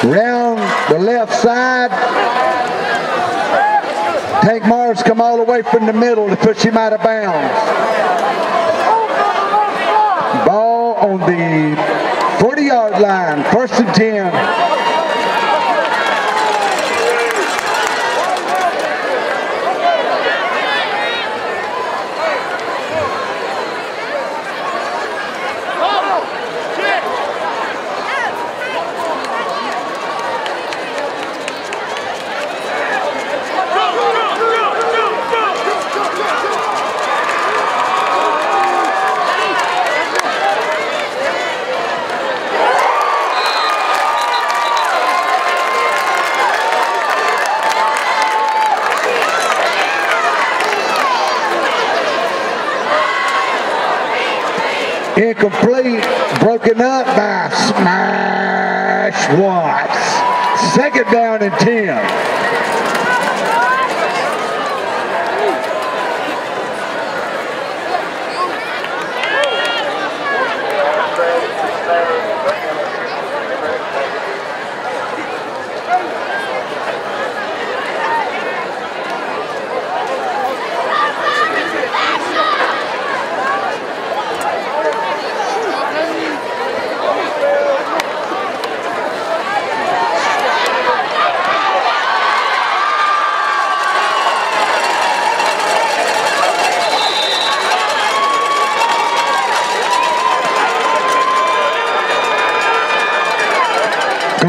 Round the left side. Tank Mars come from the middle to push him out of bounds. Ball on the 40 yard line, first and 10. Incomplete, broken up by Smash Watts. Second down and 10.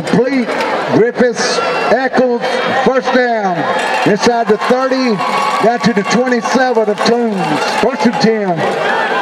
complete. Griffiths, Eccles, first down. Inside the 30, down to the 27 of Toombs. First and 10.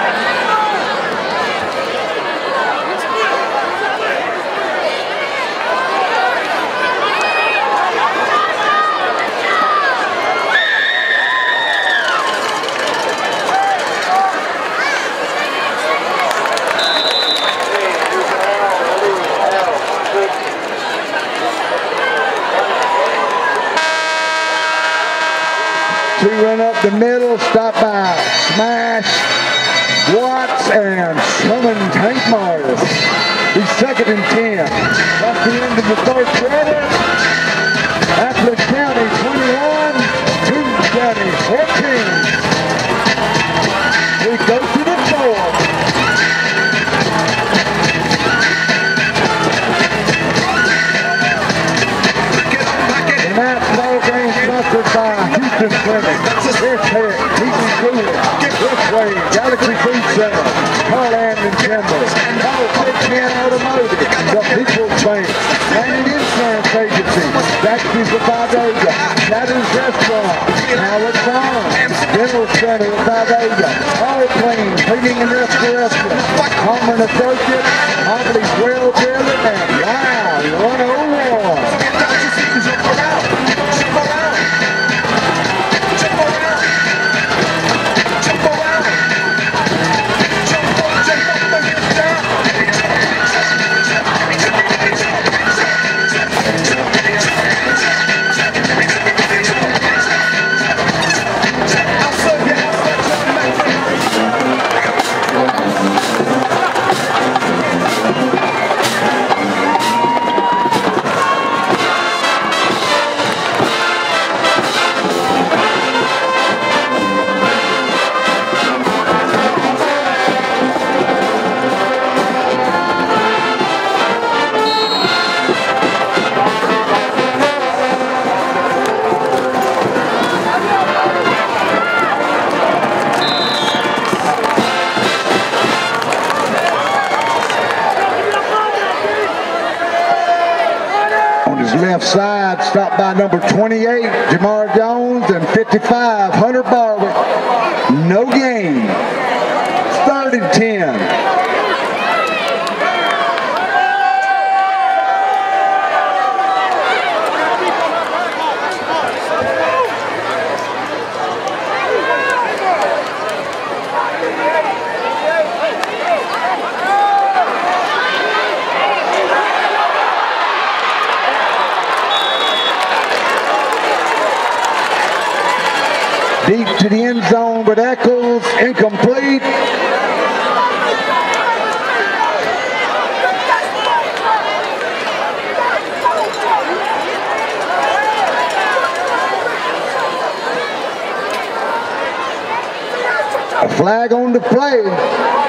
Two run up the middle, stop by Smash, Watts, and Sherman Tank Morris. He's second and 10. That's the end of the third quarter. Appling County 21, Toombs County 14. We go Shadows Restaurant, Howard Farm, Dental Center of Vidalia, All Clean, Cleaning and Restoration, Common Associates, stopped by number 28, Jamar Jones, and 55, Hunter Barber. No gain. Third and 10. To the end zone, but Eccles incomplete. A flag on the play.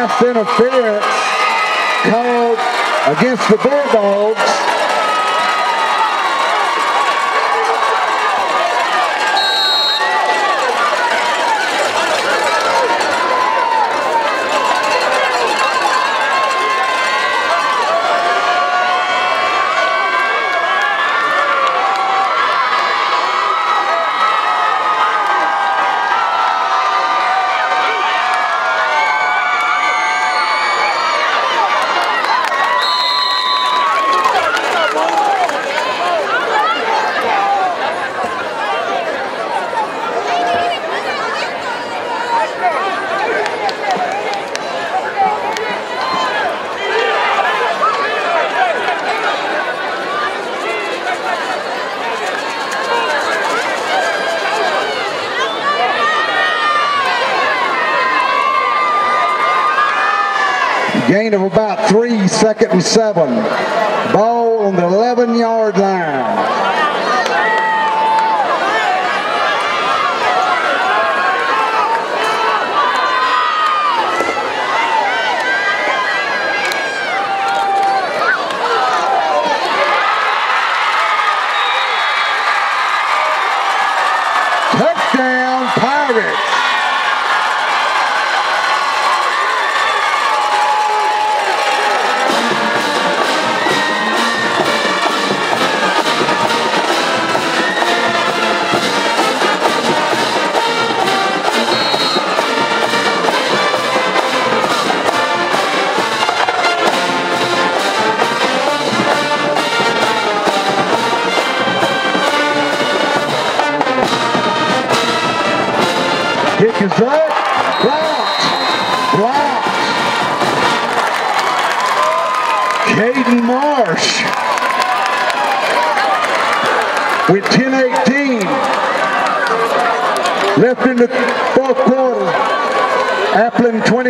Pass interference called against the Bulldogs.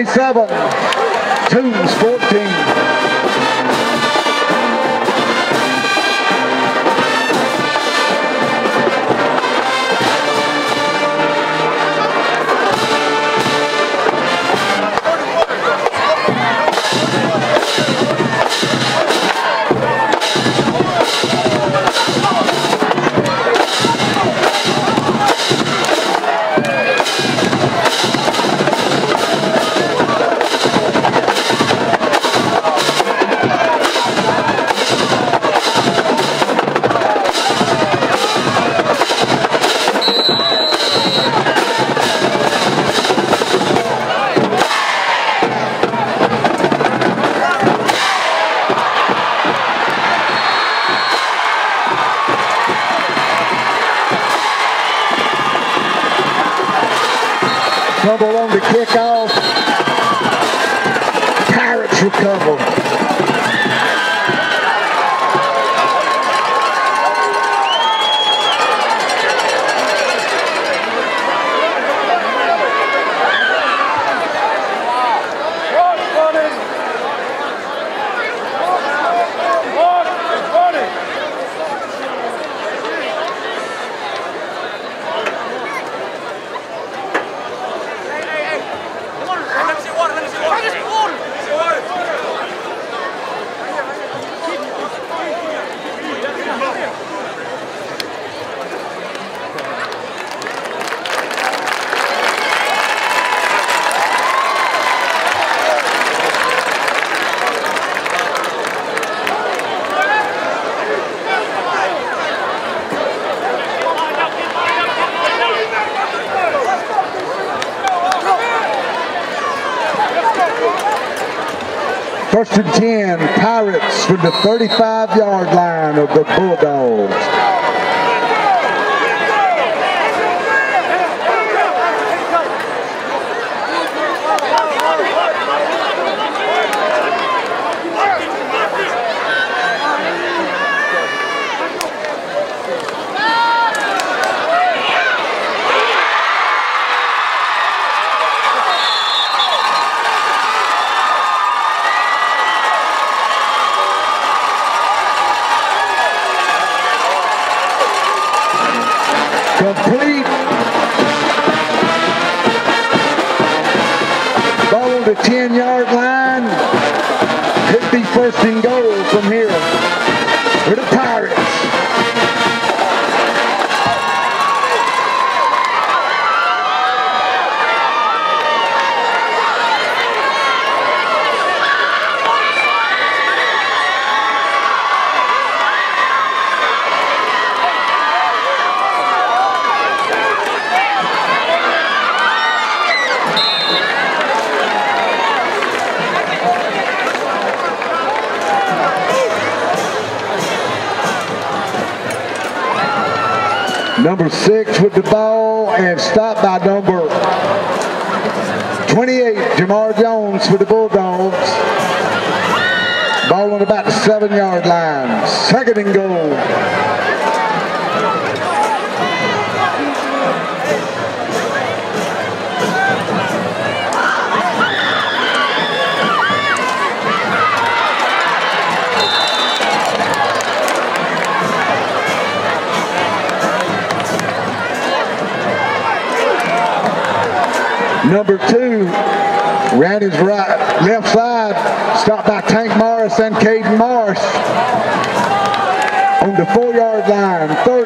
27, Toombs 14. 35 yard. goodbye. Left side, stopped by Tank Morris and Caden Morris. On the four-yard line, third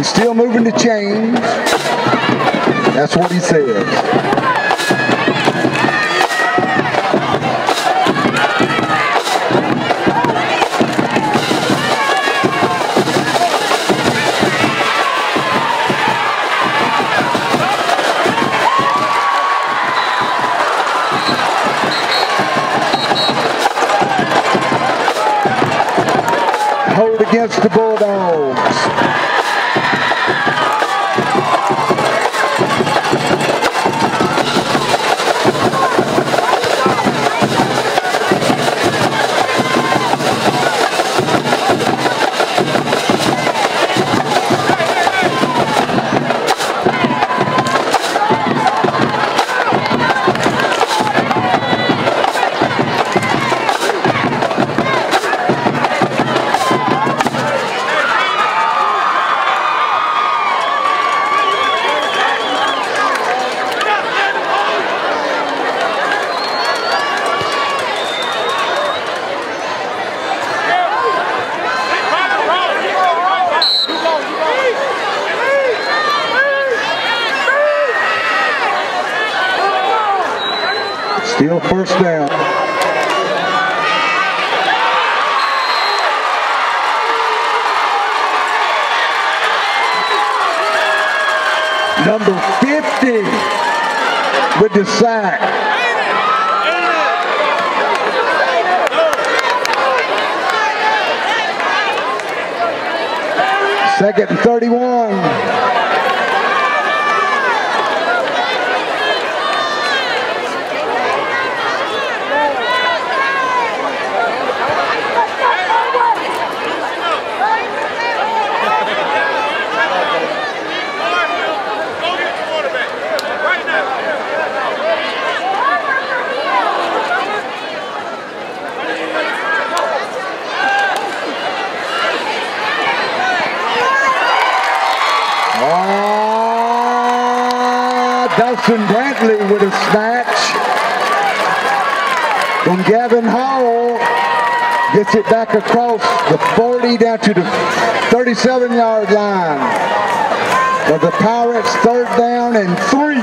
He's still moving the chains. That's what he says. Gets it back across the 40 down to the 37 yard line. For the Pirates, third down and three.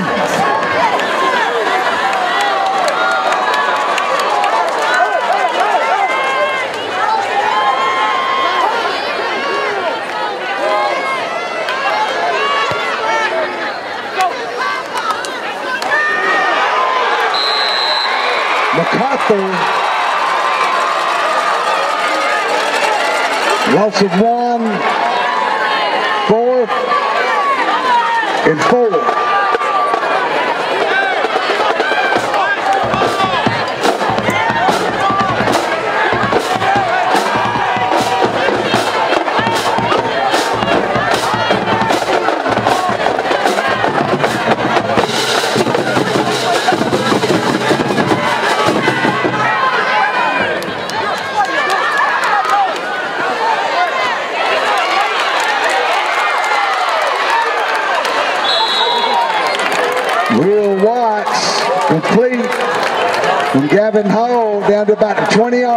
MacArthur. Of down to about 20 yard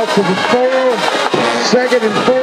Of a four. Second and 14.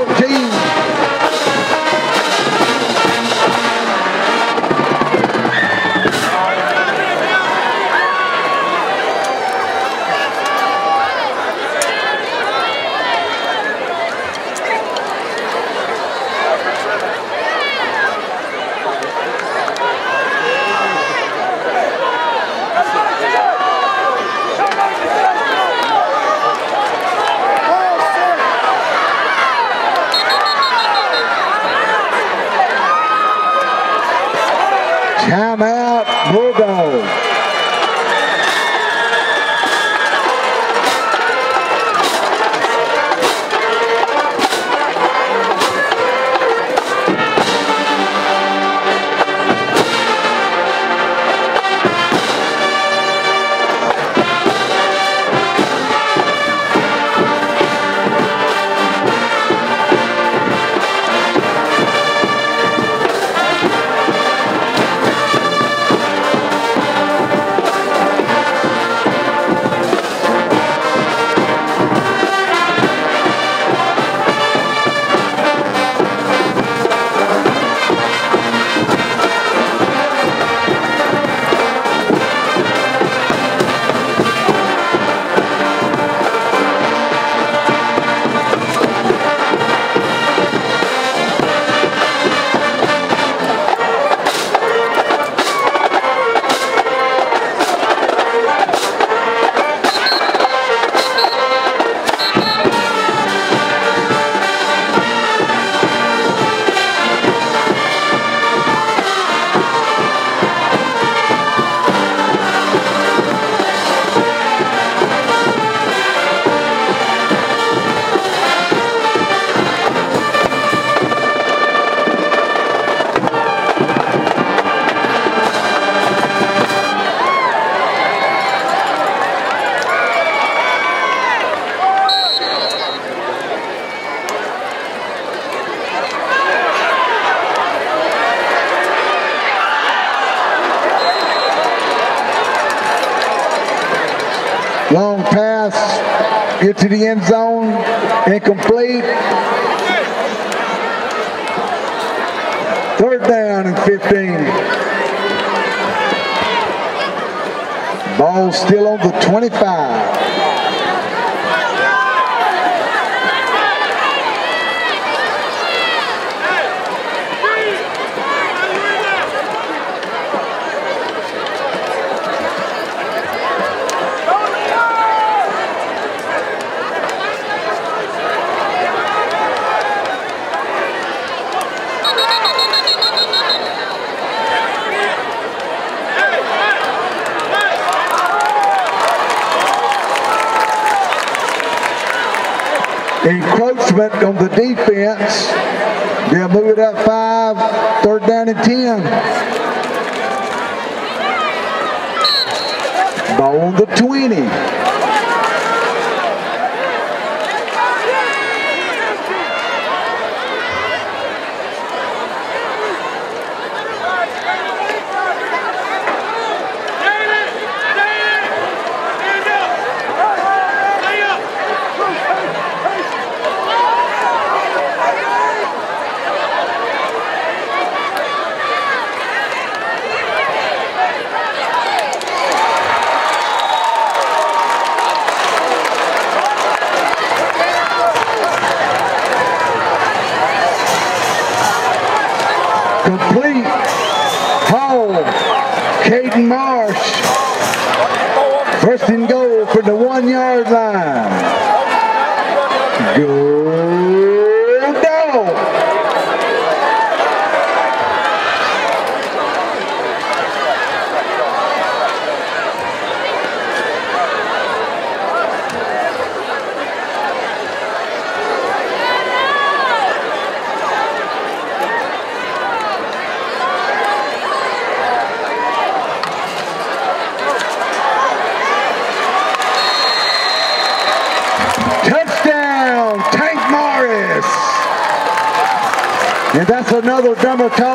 The end zone. Another Dermatology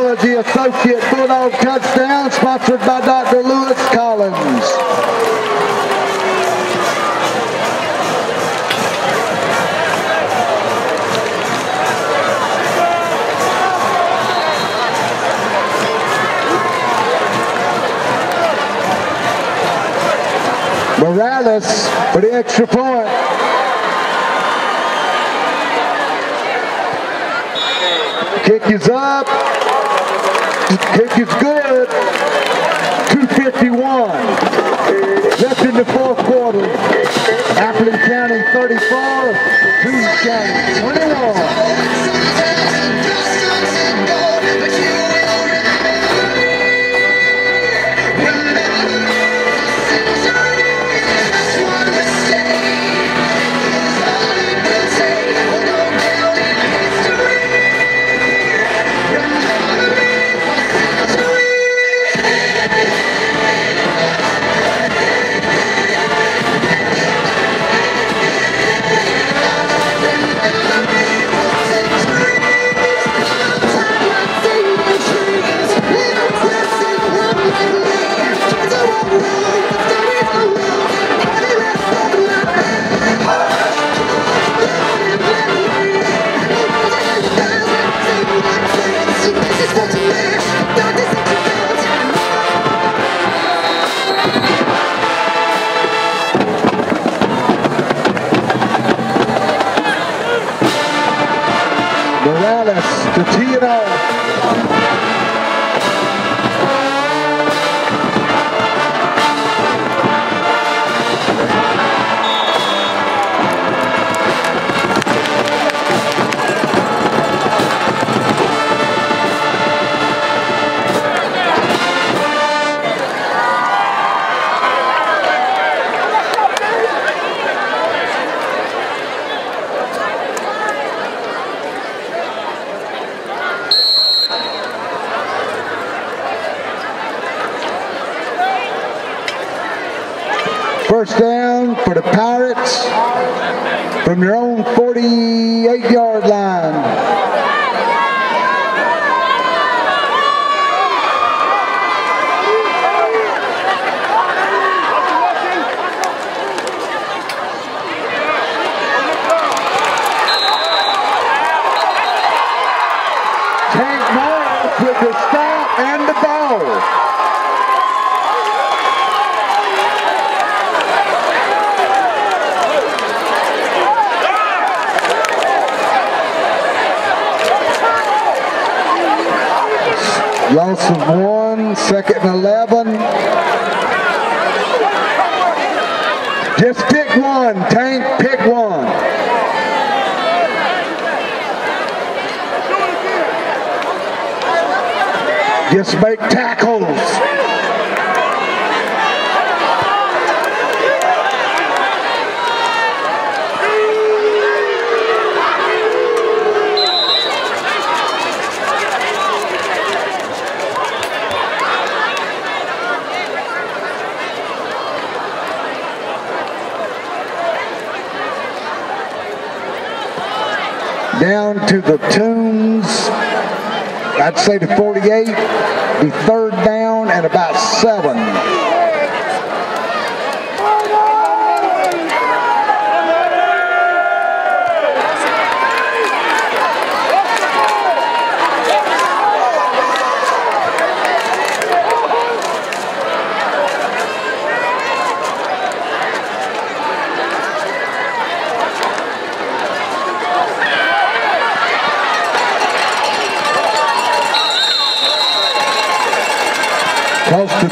Close to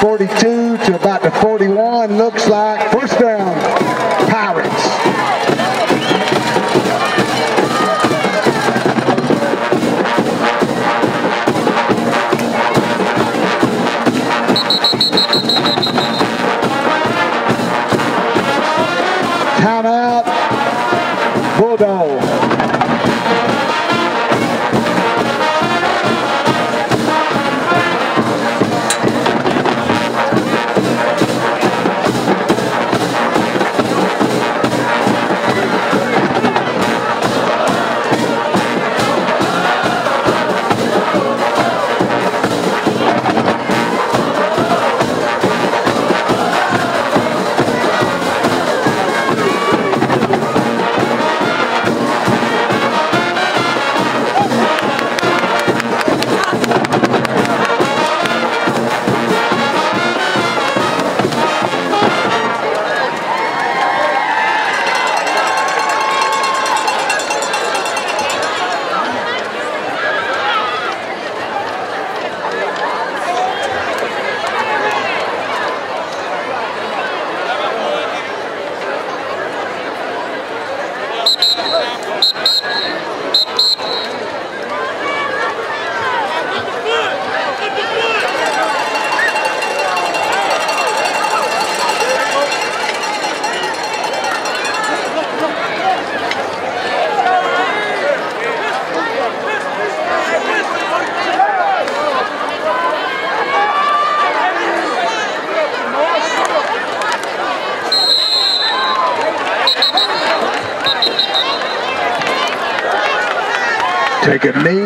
42 to about the 41. Looks like first down, Pirates. Get me.